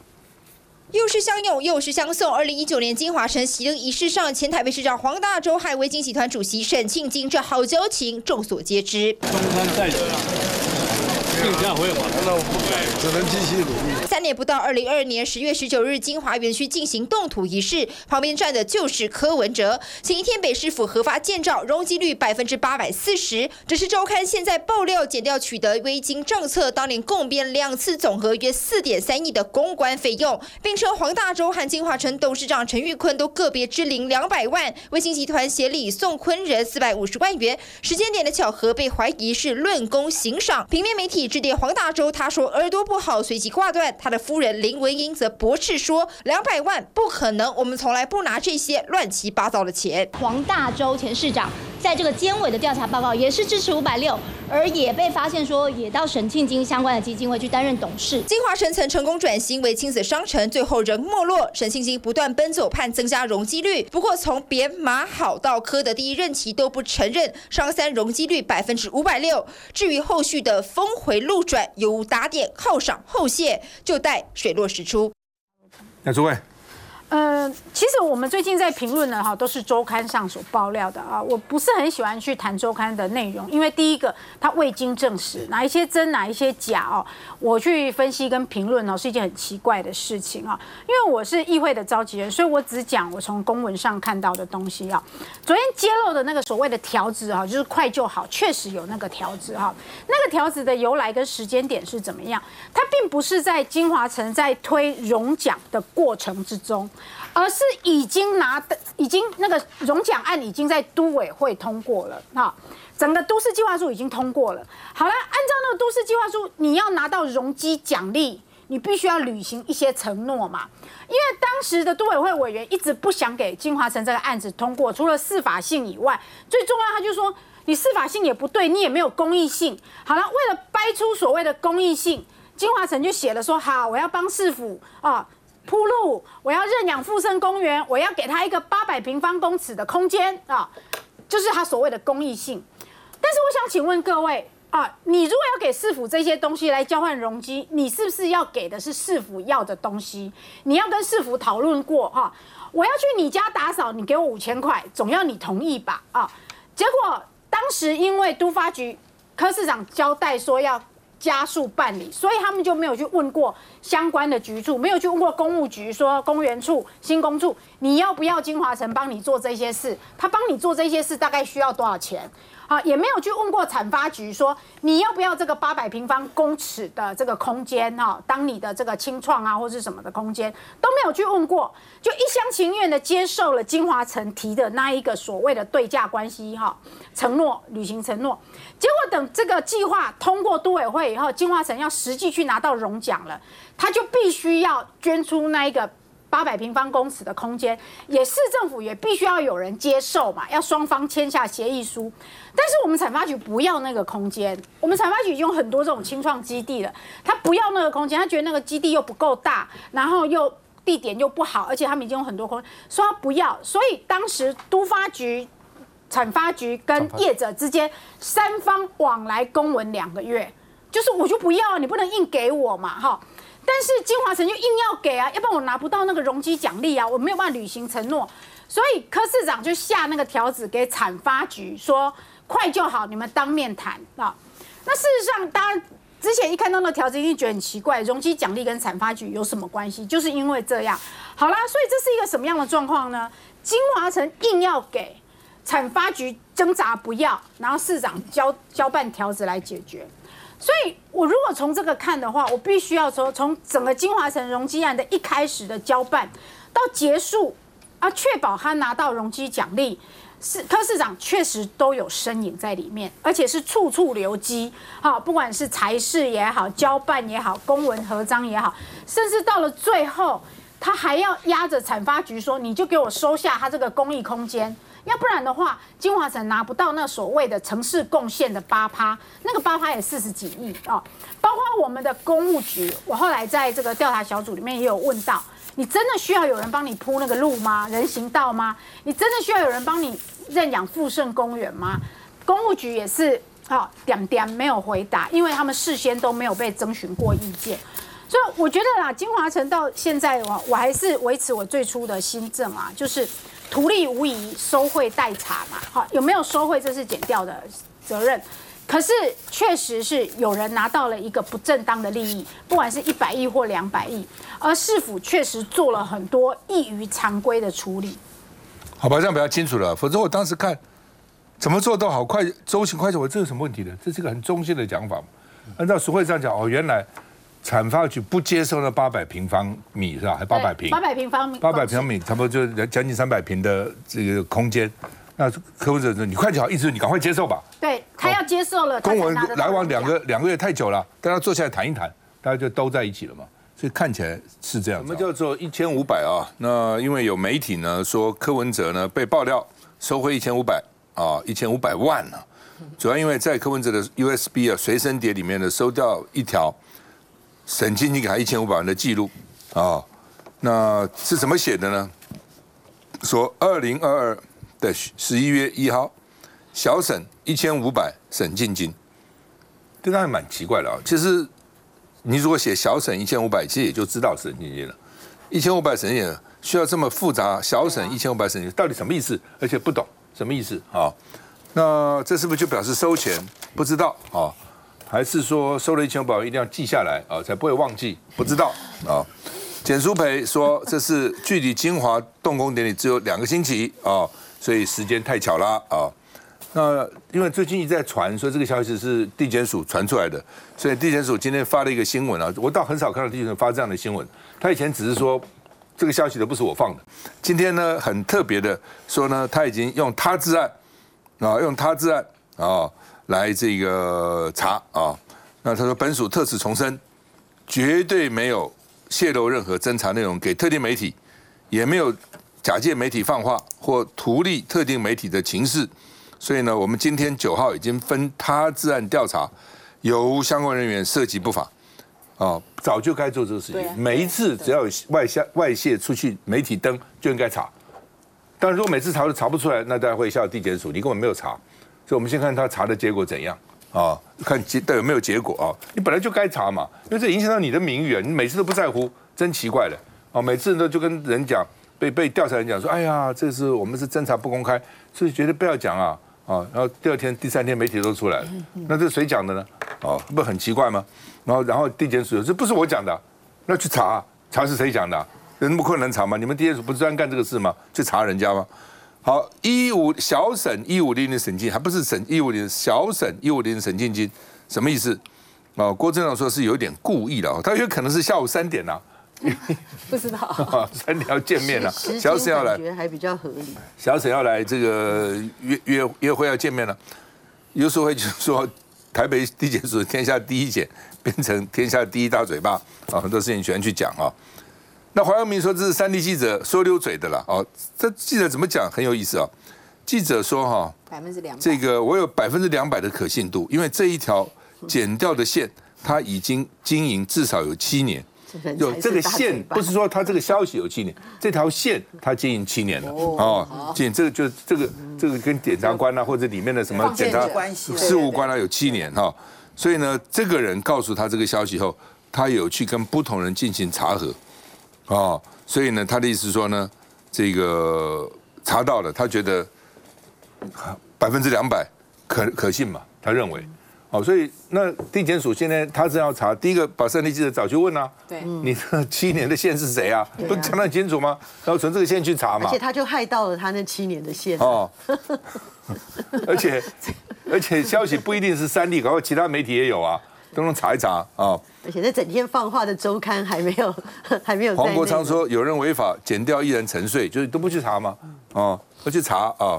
又是相拥，又是相送。二零一九年金华城喜灵仪式上，前台北市长黄大洲海维京集团主席沈庆金这好交情，众所皆知。这样会吗？那我不改，只能继续努力。三年不到，二零二二年十月十九日，金华园区进行动土仪式，旁边站的就是柯文哲。前一天北市府核发建造，容积率百分之八百四十。只是周刊现在爆料，减掉取得微金政策当年共编两次，总和约四点三亿的公关费用，并称黄大洲和金华城董事长陈玉坤都个别支领两百万，微金集团协理宋坤仁四百五十万元。时间点的巧合被怀疑是论功行赏。平面媒体致电黄大洲，他说耳朵不好，随即挂断。他的夫人林文英则驳斥说：“两百万不可能，我们从来不拿这些乱七八糟的钱。”黄大洲前市长在这个监委的调查报告也是支持五百六，而也被发现说也到沈庆金相关的基金会去担任董事。金华城曾成功转型为亲子商城，最后仍没落。沈庆金不断奔走盼增加容积率，不过从别马好到科的第一任期都不承认商三容积率百分之五百六。至于后续的峰回路转，有打点犒赏后谢，就待水落石出。那诸位。呃，其实我们最近在评论的哈，都是周刊上所爆料的啊。我不是很喜欢去谈周刊的内容，因为第一个它未经证实，哪一些真，哪一些假哦。我去分析跟评论哦，是一件很奇怪的事情啊。因为我是议会的召集人，所以我只讲我从公文上看到的东西啊。昨天揭露的那个所谓的条子哈，就是快就好，确实有那个条子哈。那个条子的由来跟时间点是怎么样？它并不是在金华城在推融奖的过程之中。而是已经拿的，已经那个融奖案已经在都委会通过了，哈，整个都市计划书已经通过了。好了，按照那个都市计划书，你要拿到容积奖励，你必须要履行一些承诺嘛。因为当时的都委会委员一直不想给金华城这个案子通过，除了司法性以外，最重要他就说你司法性也不对，你也没有公益性。好了，为了掰出所谓的公益性，金华城就写了说好，我要帮市府啊。铺路，我要认养富生公园，我要给他一个八百平方公尺的空间啊，就是他所谓的公益性。但是我想请问各位啊，你如果要给市府这些东西来交换容积，你是不是要给的是市府要的东西？你要跟市府讨论过哈，我要去你家打扫，你给我五千块，总要你同意吧啊？结果当时因为都发局柯市长交代说要。加速办理，所以他们就没有去问过相关的局处，没有去问过公务局，说公园处、新公处，你要不要金华城帮你做这些事？他帮你做这些事大概需要多少钱？好，也没有去问过产发局，说你要不要这个八百平方公尺的这个空间哈，当你的这个清创啊或是什么的空间都没有去问过，就一厢情愿的接受了金华城提的那一个所谓的对价关系哈，承诺履行承诺，结果等这个计划通过都委会以后，金华城要实际去拿到荣奖了，他就必须要捐出那一个。八百平方公尺的空间，也市政府也必须要有人接受嘛，要双方签下协议书。但是我们产发局不要那个空间，我们产发局已经有很多这种清创基地了，他不要那个空间，他觉得那个基地又不够大，然后又地点又不好，而且他们已经有很多空，说他不要。所以当时都发局、产发局跟业者之间三方往来公文两个月，就是我就不要，你不能硬给我嘛，哈。但是金华城就硬要给啊，要不然我拿不到那个容积奖励啊，我没有办法履行承诺，所以柯市长就下那个条子给产发局说快就好，你们当面谈啊。那事实上，当然之前一看到那条子，一定觉得很奇怪，容积奖励跟产发局有什么关系？就是因为这样。好啦，所以这是一个什么样的状况呢？金华城硬要给产发局挣扎不要，然后市长交交办条子来解决。所以，我如果从这个看的话，我必须要说，从整个金华城容积案的一开始的交办到结束，啊，确保他拿到容积奖励，是柯市长确实都有身影在里面，而且是处处留机。好，不管是财事也好，交办也好，公文合章也好，甚至到了最后，他还要压着产发局说：“你就给我收下他这个公益空间。”要不然的话，金华城拿不到那所谓的城市贡献的八趴，那个八趴也四十几亿哦。包括我们的公务局，我后来在这个调查小组里面也有问到，你真的需要有人帮你铺那个路吗？人行道吗？你真的需要有人帮你认养富盛公园吗？公务局也是啊，点点没有回答，因为他们事先都没有被征询过意见。所以我觉得啦，金华城到现在我我还是维持我最初的新政啊，就是。图利无疑，收贿待查嘛。好，有没有收贿，这是减掉的责任。可是确实是有人拿到了一个不正当的利益，不管是一百亿或两百亿，而市府确实做了很多异于常规的处理。好吧，这样比较清楚了。否则我当时看怎么做都好快，周行快走，我这有什么问题呢？这是个很中性的讲法。按照俗会上讲，哦，原来。产发局不接受那八百平方米是吧？还八百平？八百平方米，八百平方米，差不多就将近三百平的这个空间。那柯文哲说：“你快就好，意思你赶快接受吧。”对他要接受了，公文来往两个两个月太久了，大家坐下来谈一谈，大家就都在一起了嘛。所以看起来是这样。什么叫做一千五百啊？那因为有媒体呢说柯文哲呢被爆料收回一千五百啊，一千五百万呢，主要因为在柯文哲的 USB 啊随身碟里面呢收掉一条。沈清清给他一千五百万的记录啊，那是怎么写的呢？说二零二二的十一月一号，小沈一千五百沈进金，这当然蛮奇怪的啊。其实你如果写小沈一千五百，其实也就知道沈进金了。一千五百沈进金需要这么复杂？小沈一千五百沈进金到底什么意思？而且不懂什么意思啊？那这是不是就表示收钱？不知道啊。还是说收了一千五百万一定要记下来啊，才不会忘记？不知道啊。简书培说这是距离金华动工典礼只有两个星期啊，所以时间太巧了啊。那因为最近一直在传说这个消息是地检署传出来的，所以地检署今天发了一个新闻啊。我倒很少看到地检署发这样的新闻，他以前只是说这个消息都不是我放的，今天呢很特别的说呢，他已经用他自案啊，用他自案啊。来这个查啊，那他说本署特此重申，绝对没有泄露任何侦查内容给特定媒体，也没有假借媒体放话或图利特定媒体的情势，所以呢，我们今天九号已经分他自案调查，有无相关人员涉及不法，啊，早就该做这个事情，每一次只要有外泄外泄出去媒体登就应该查，但如果每次查都查不出来，那大家会笑地检署，你根本没有查。所以，我们先看他查的结果怎样啊？看结有没有结果啊？你本来就该查嘛，因为这影响到你的名誉啊，你每次都不在乎，真奇怪了。哦，每次呢就跟人讲，被被调查人讲说，哎呀，这是我们是侦查不公开，所以绝对不要讲啊啊！然后第二天、第三天媒体都出来了，那这谁讲的呢？哦，不很奇怪吗？然后，然后地检署这不是我讲的，那去查查是谁讲的？有那么困难查吗？你们地检署不是专干这个事吗？去查人家吗？好，一五小省一五零零省进，还不是省一五零小省一五零省进金，什么意思？啊，郭镇长说是有点故意的，他有可能是下午三点呐，不知道，三点要见面了，小沈要来，觉还比较合理。小沈要来这个约约约会要见面了，有时候会就说台北地检署天下第一检变成天下第一大嘴巴啊，很多事情喜欢去讲啊。那黄耀明说这是三立记者说溜嘴的了哦，这记者怎么讲很有意思啊？记者说哈，百分之两，这个我有百分之两百的可信度，因为这一条剪掉的线，他已经经营至少有七年，有这个线不是说他这个消息有七年，这条线他经营七年了哦，检这个就这个这个跟检察官啊或者里面的什么检察事务官啊有七年哈，所以呢，这个人告诉他这个消息后，他有去跟不同人进行查核。哦，所以呢，他的意思说呢，这个查到了，他觉得百分之两百可可信嘛？他认为，哦，所以那地检署现在他是要查，第一个把三立记者找去问啊，对，你这七年的线是谁啊？不讲得很清楚吗？然后从这个线去查嘛，而且他就害到了他那七年的线哦，而且而且消息不一定是三立，搞其他媒体也有啊。都能查一查啊！而且那整天放话的周刊还没有，还没有。黄国昌说有人违法，减掉一人沉睡，就是都不去查吗？啊，不去查啊！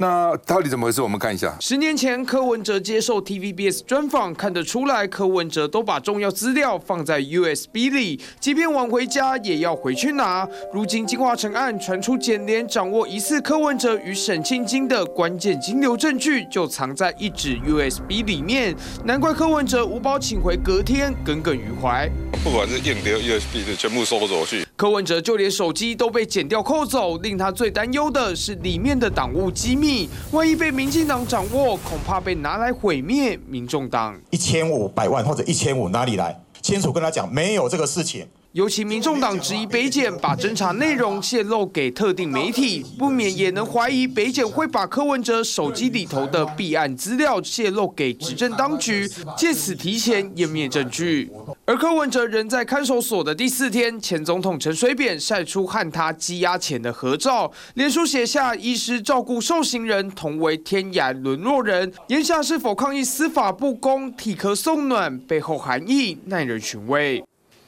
那到底怎么回事？我们看一下。十年前，柯文哲接受 TVBS 专访，看得出来，柯文哲都把重要资料放在 USB 里，即便晚回家也要回去拿。如今金华城案传出，检联掌握疑似柯文哲与沈庆金的关键金流证据，就藏在一纸 USB 里面。难怪柯文哲无保请回，隔天耿耿于怀。不管是硬碟、USB 的，全部收走去。柯文哲就连手机都被剪掉扣走，令他最担忧的是里面的党务机密，万一被民进党掌握，恐怕被拿来毁灭民众党。一千五百万或者一千五哪里来？清楚跟他讲，没有这个事情。尤其民众党质疑北检把侦查内容泄露给特定媒体，不免也能怀疑北检会把柯文哲手机里头的弊案资料泄露给执政当局，借此提前湮灭证据。而柯文哲仍在看守所的第四天，前总统陈水扁晒出和他羁押前的合照，连书写下医师照顾受刑人同为天涯沦落人，言下是否抗议司法不公、替柯送暖，背后含义耐人寻味。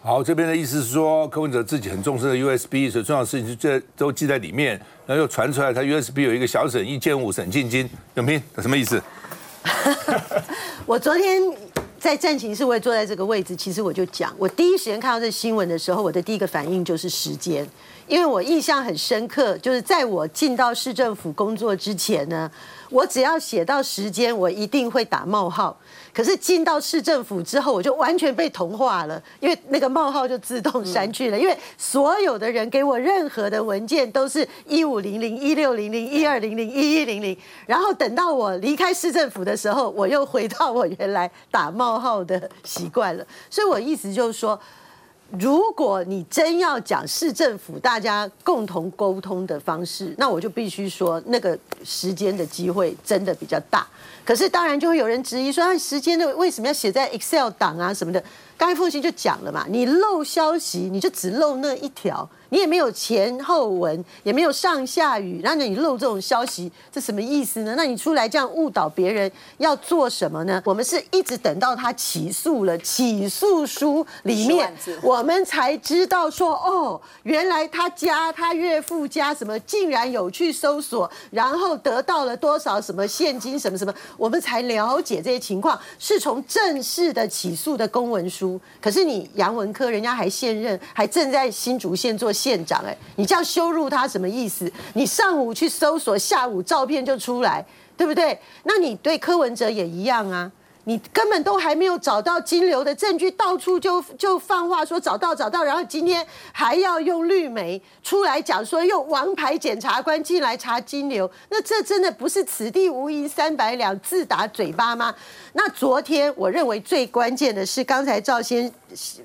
好，这边的意思是说，柯文哲自己很重视的 USB，所以重要的事情就这都记在里面，然后又传出来他 USB 有一个小沈一剑五沈庆金，永平什么意思？我昨天在战情室，我也坐在这个位置，其实我就讲，我第一时间看到这新闻的时候，我的第一个反应就是时间，因为我印象很深刻，就是在我进到市政府工作之前呢，我只要写到时间，我一定会打冒号。可是进到市政府之后，我就完全被同化了，因为那个冒号就自动删去了。因为所有的人给我任何的文件都是一五零零、一六零零、一二零零、一一零零，然后等到我离开市政府的时候，我又回到我原来打冒号的习惯了。所以我意思就是说，如果你真要讲市政府大家共同沟通的方式，那我就必须说，那个时间的机会真的比较大。可是当然就会有人质疑说，时间的为什么要写在 Excel 档啊什么的？刚才父亲就讲了嘛，你漏消息，你就只漏那一条。你也没有前后文，也没有上下语，那你漏这种消息，这什么意思呢？那你出来这样误导别人，要做什么呢？我们是一直等到他起诉了，起诉书里面，我们才知道说，哦，原来他家他岳父家什么，竟然有去搜索，然后得到了多少什么现金什么什么，我们才了解这些情况，是从正式的起诉的公文书。可是你杨文科，人家还现任，还正在新竹县做。县长，哎，你这样羞辱他什么意思？你上午去搜索，下午照片就出来，对不对？那你对柯文哲也一样啊。你根本都还没有找到金流的证据，到处就就放话说找到找到，然后今天还要用绿媒出来讲说用王牌检察官进来查金流，那这真的不是此地无银三百两自打嘴巴吗？那昨天我认为最关键的是刚才赵先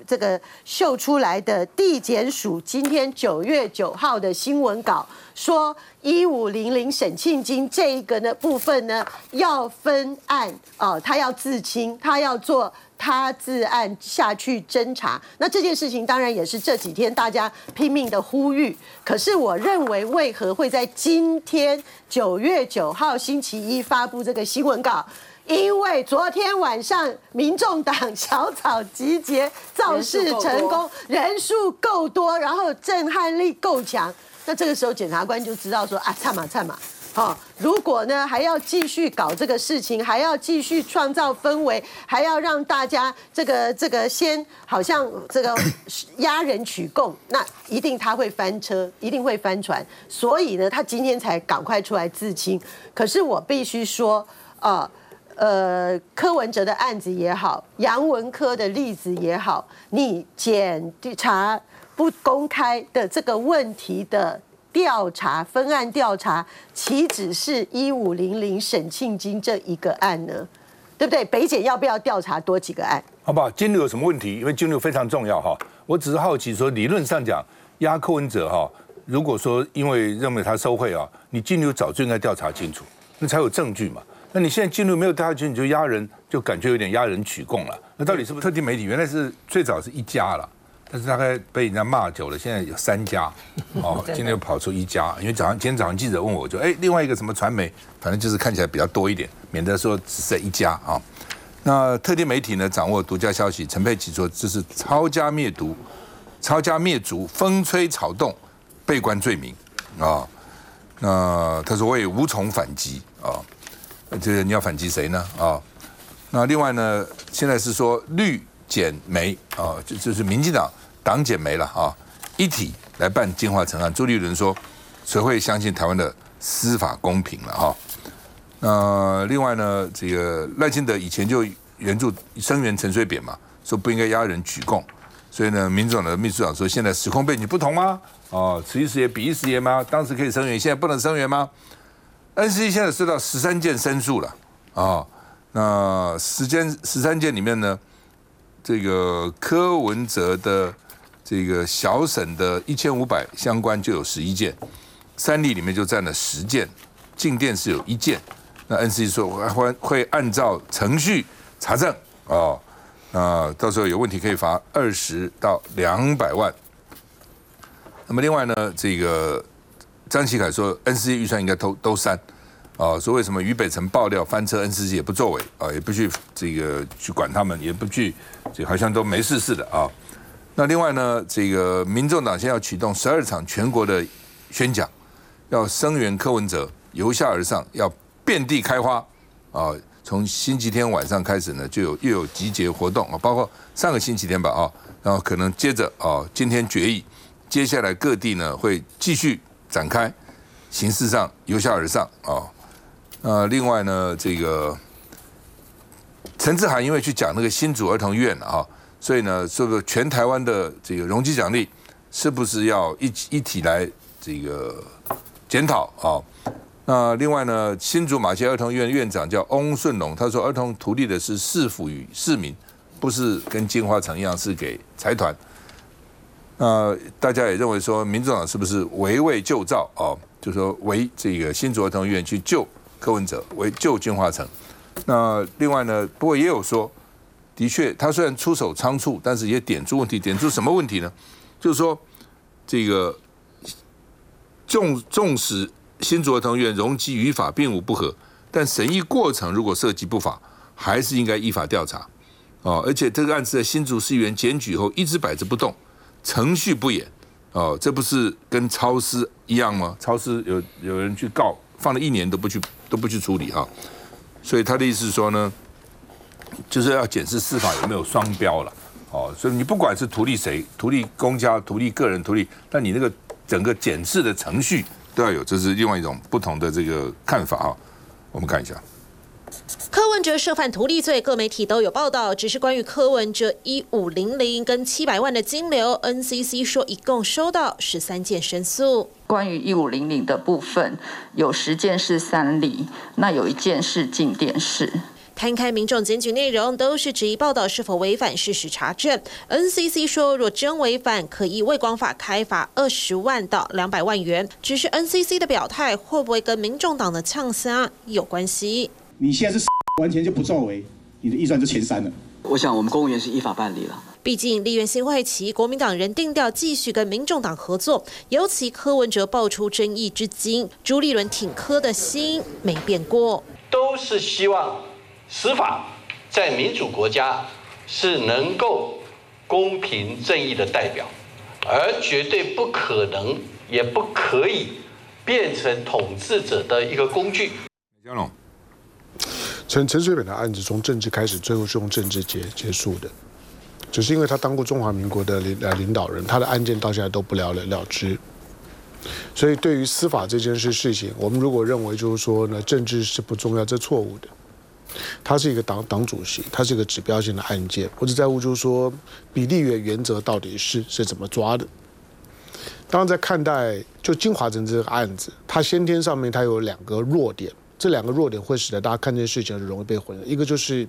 这个秀出来的地检署今天九月九号的新闻稿说。一五零零沈庆金这一个呢部分呢要分案哦，他要自清，他要做他自案下去侦查。那这件事情当然也是这几天大家拼命的呼吁。可是我认为，为何会在今天九月九号星期一发布这个新闻稿？因为昨天晚上民众党小草集结造势成功，人数够多，然后震撼力够强。那这个时候检察官就知道说啊，差嘛差嘛，好，如果呢还要继续搞这个事情，还要继续创造氛围，还要让大家这个这个先好像这个压人取供，那一定他会翻车，一定会翻船。所以呢，他今天才赶快出来自清。可是我必须说，呃呃，柯文哲的案子也好，杨文科的例子也好，你检查。不公开的这个问题的调查分案调查，岂止是一五零零沈庆金这一个案呢？对不对？北检要不要调查多几个案？好不好？金流有什么问题？因为金流非常重要哈。我只是好奇说，理论上讲，压柯文哲哈，如果说因为认为他收贿啊，你金流早就应该调查清楚，那才有证据嘛。那你现在金流没有调查清楚，你就压人，就感觉有点压人取供了。那到底是不是特定媒体？原来是最早是一家了。但是大概被人家骂久了，现在有三家，哦，今天又跑出一家，因为早上今天早上记者问我，就哎，另外一个什么传媒，反正就是看起来比较多一点，免得说只剩一家啊。那特定媒体呢，掌握独家消息，陈佩琪说这是抄家灭族，抄家灭族，风吹草动，被关罪名啊。那他说我也无从反击啊，这个你要反击谁呢啊？那另外呢，现在是说绿减媒啊，就就是民进党党减媒了啊，一体来办进化成案。朱立伦说，谁会相信台湾的司法公平了哈？那另外呢，这个赖清德以前就援助声援陈水扁嘛，说不应该压人举供，所以呢，民主党的秘书长说，现在时空背景不同吗？哦，此一时也彼一时也吗？当时可以声援，现在不能声援吗？NC 现在收到十三件申诉了啊，那时间十三件里面呢，这个柯文哲的这个小省的一千五百相关就有十一件，三例里面就占了十件，静电是有一件。那 NC 说会会按照程序查证哦，那到时候有问题可以罚二十到两百万。那么另外呢，这个张启凯说，NC 预算应该都都删，啊，说为什么俞北辰爆料翻车，NC 也不作为啊，也不去这个去管他们，也不去，这好像都没事似的啊。那另外呢，这个民众党现在要启动十二场全国的宣讲，要声援柯文哲，由下而上，要遍地开花啊。从星期天晚上开始呢，就有又有集结活动啊，包括上个星期天吧啊，然后可能接着啊，今天决议。接下来各地呢会继续展开，形式上由下而上啊。呃，另外呢，这个陈志涵因为去讲那个新竹儿童医院啊，所以呢，这个全台湾的这个容积奖励是不是要一一体来这个检讨啊？那另外呢，新竹马偕儿童院院长叫翁顺龙，他说儿童图利的是市府与市民，不是跟金华城一样是给财团。那大家也认为说，民主党是不是围魏救赵啊？就说围这个新竹儿童医院去救柯文哲，为旧金华城。那另外呢，不过也有说，的确他虽然出手仓促，但是也点出问题。点出什么问题呢？就是说，这个纵纵使新竹儿童院容积与法并无不合，但审议过程如果涉及不法，还是应该依法调查。哦，而且这个案子在新竹市议员检举后一直摆着不动。程序不严，哦，这不是跟超市一样吗？超市有有人去告，放了一年都不去都不去处理哈，所以他的意思是说呢，就是要检视司法有没有双标了，哦，所以你不管是图利谁，图利公家、图利个人、图利，那你那个整个检视的程序都要有，这是另外一种不同的这个看法啊。我们看一下。柯文哲涉犯图利罪，各媒体都有报道。只是关于柯文哲一五零零跟七百万的金流，NCC 说一共收到十三件申诉。关于一五零零的部分，有十件是三例，那有一件是进电视。摊开民众检举内容，都是质疑报道是否违反事实查证。NCC 说，若真违反，可以为光法开罚二十万到两百万元。只是 NCC 的表态，会不会跟民众党的呛杀有关系？你现在是完全就不作为，你的预算就前三了。我想我们公务员是依法办理了。毕竟立院新会期，国民党人定调继续跟民众党合作，尤其柯文哲爆出争议至今，朱立伦挺柯的心没变过，都是希望司法在民主国家是能够公平正义的代表，而绝对不可能也不可以变成统治者的一个工具。江龙。陈陈水扁的案子从政治开始，最后是用政治结结束的，只是因为他当过中华民国的领呃领导人，他的案件到现在都不了了了之。所以对于司法这件事事情，我们如果认为就是说呢，政治是不重要，这错误的。他是一个党党主席，他是一个指标性的案件，我只在乎就是说比例原原则到底是是怎么抓的。当然在看待就金华城这个案子，它先天上面它有两个弱点。这两个弱点会使得大家看这件事情容易被混淆。一个就是，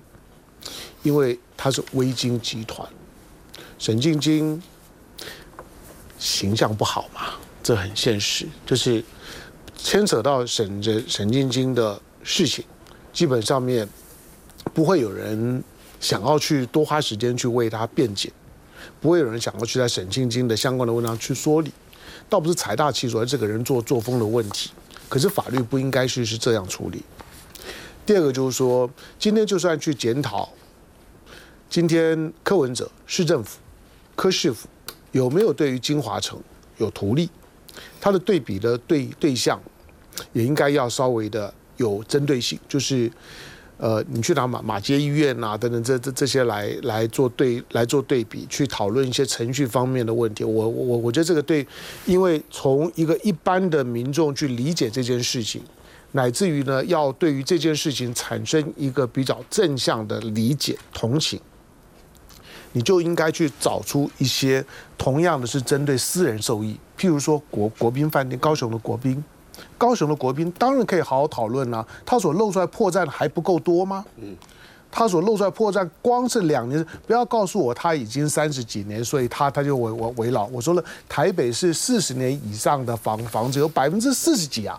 因为他是微金集团，沈晶晶形象不好嘛，这很现实。就是牵扯到沈这沈晶晶的事情，基本上面不会有人想要去多花时间去为他辩解，不会有人想要去在沈静晶的相关的文章去说理。倒不是财大气粗，而这个人做作风的问题。可是法律不应该是是这样处理。第二个就是说，今天就算去检讨，今天柯文哲市政府、柯市府有没有对于金华城有图利，他的对比的对对象也应该要稍微的有针对性，就是呃，你去拿马马街医院呐、等等这这这些来来做对来做对比，去讨论一些程序方面的问题。我我我觉得这个对，因为从一个一般的民众去理解这件事情。乃至于呢，要对于这件事情产生一个比较正向的理解、同情，你就应该去找出一些同样的是针对私人受益，譬如说国国宾饭店、高雄的国宾，高雄的国宾当然可以好好讨论啦、他所露出来破绽还不够多吗？嗯。他所露出来破绽，光是两年，不要告诉我他已经三十几年，所以他他就为为为老。我说了，台北是四十年以上的房房子有百分之四十几啊。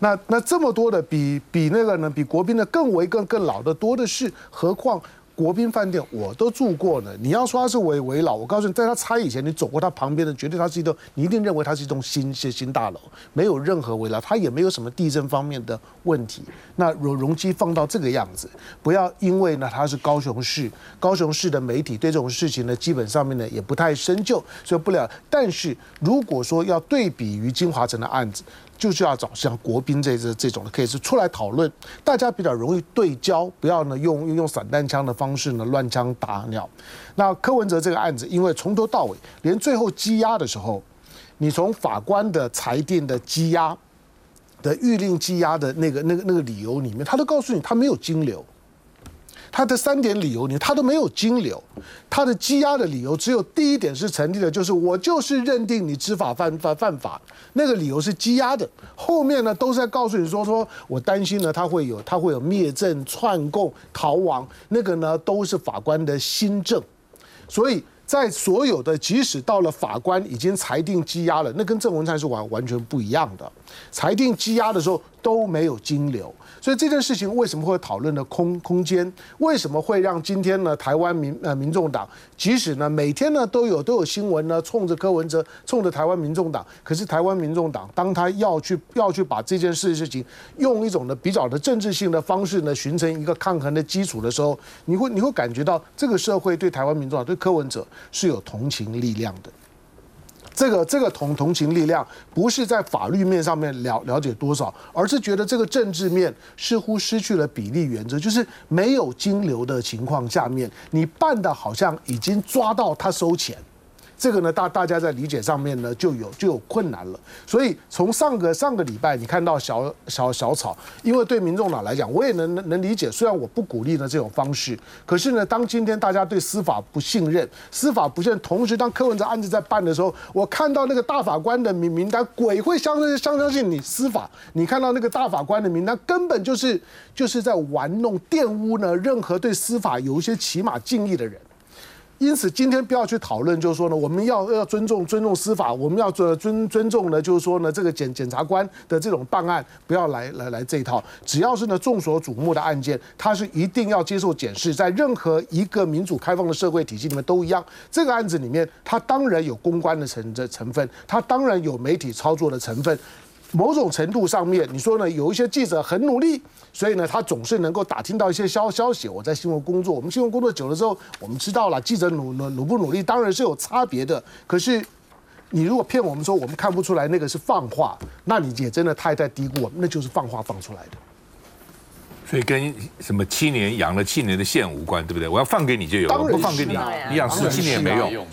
那那这么多的比比那个呢，比国宾的更为更更老的多的是，何况国宾饭店我都住过呢。你要说它是为为老，我告诉你，在它拆以前，你走过它旁边的，绝对它是一栋，你一定认为它是一栋新新新大楼，没有任何为老，它也没有什么地震方面的问题。那容容积放到这个样子，不要因为呢它是高雄市，高雄市的媒体对这种事情呢，基本上面呢也不太深究，所以不了。但是如果说要对比于金华城的案子，就是要找像国宾这这这种的 case 出来讨论，大家比较容易对焦，不要呢用用散弹枪的方式呢乱枪打鸟。那柯文哲这个案子，因为从头到尾，连最后羁押的时候，你从法官的裁定的羁押的预令羁押的那个那个那个理由里面，他都告诉你他没有金流。他的三点理由你他都没有金流，他的羁押的理由只有第一点是成立的，就是我就是认定你知法犯犯犯法，那个理由是羁押的。后面呢都是在告诉你说，说我担心呢他会有他会有灭证、串供、逃亡，那个呢都是法官的新政，所以。在所有的，即使到了法官已经裁定羁押了，那跟郑文灿是完完全不一样的。裁定羁押的时候都没有金流，所以这件事情为什么会讨论的空空间？为什么会让今天呢台湾民呃民众党，即使呢每天呢都有都有新闻呢冲着柯文哲，冲着台湾民众党，可是台湾民众党当他要去要去把这件事事情用一种呢比较的政治性的方式呢形成一个抗衡的基础的时候，你会你会感觉到这个社会对台湾民众党对柯文哲是有同情力量的。这个这个同同情力量不是在法律面上面了了解多少，而是觉得这个政治面似乎失去了比例原则，就是没有金流的情况下面，你办的好像已经抓到他收钱。这个呢，大大家在理解上面呢就有就有困难了。所以从上个上个礼拜，你看到小小小草，因为对民众党来讲，我也能能能理解。虽然我不鼓励呢这种方式，可是呢，当今天大家对司法不信任，司法不信任，同时当柯文哲案子在办的时候，我看到那个大法官的名名单，鬼会相相相信你司法？你看到那个大法官的名单，根本就是就是在玩弄、玷污呢任何对司法有一些起码敬意的人。因此，今天不要去讨论，就是说呢，我们要要尊重尊重司法，我们要尊尊尊重呢，就是说呢，这个检检察官的这种办案，不要来来来这一套。只要是呢众所瞩目的案件，它是一定要接受检视，在任何一个民主开放的社会体系里面都一样。这个案子里面，它当然有公关的成的成分，它当然有媒体操作的成分。某种程度上面，你说呢？有一些记者很努力，所以呢，他总是能够打听到一些消消息。我在新闻工作，我们新闻工作久了之后，我们知道了，记者努努努不努力，当然是有差别的。可是，你如果骗我们说我们看不出来那个是放话，那你也真的太太低估我们，那就是放话放出来的。所以跟什么七年养了七年的线无关，对不对？我要放给你就有，我不放给你，你养十七年也没用。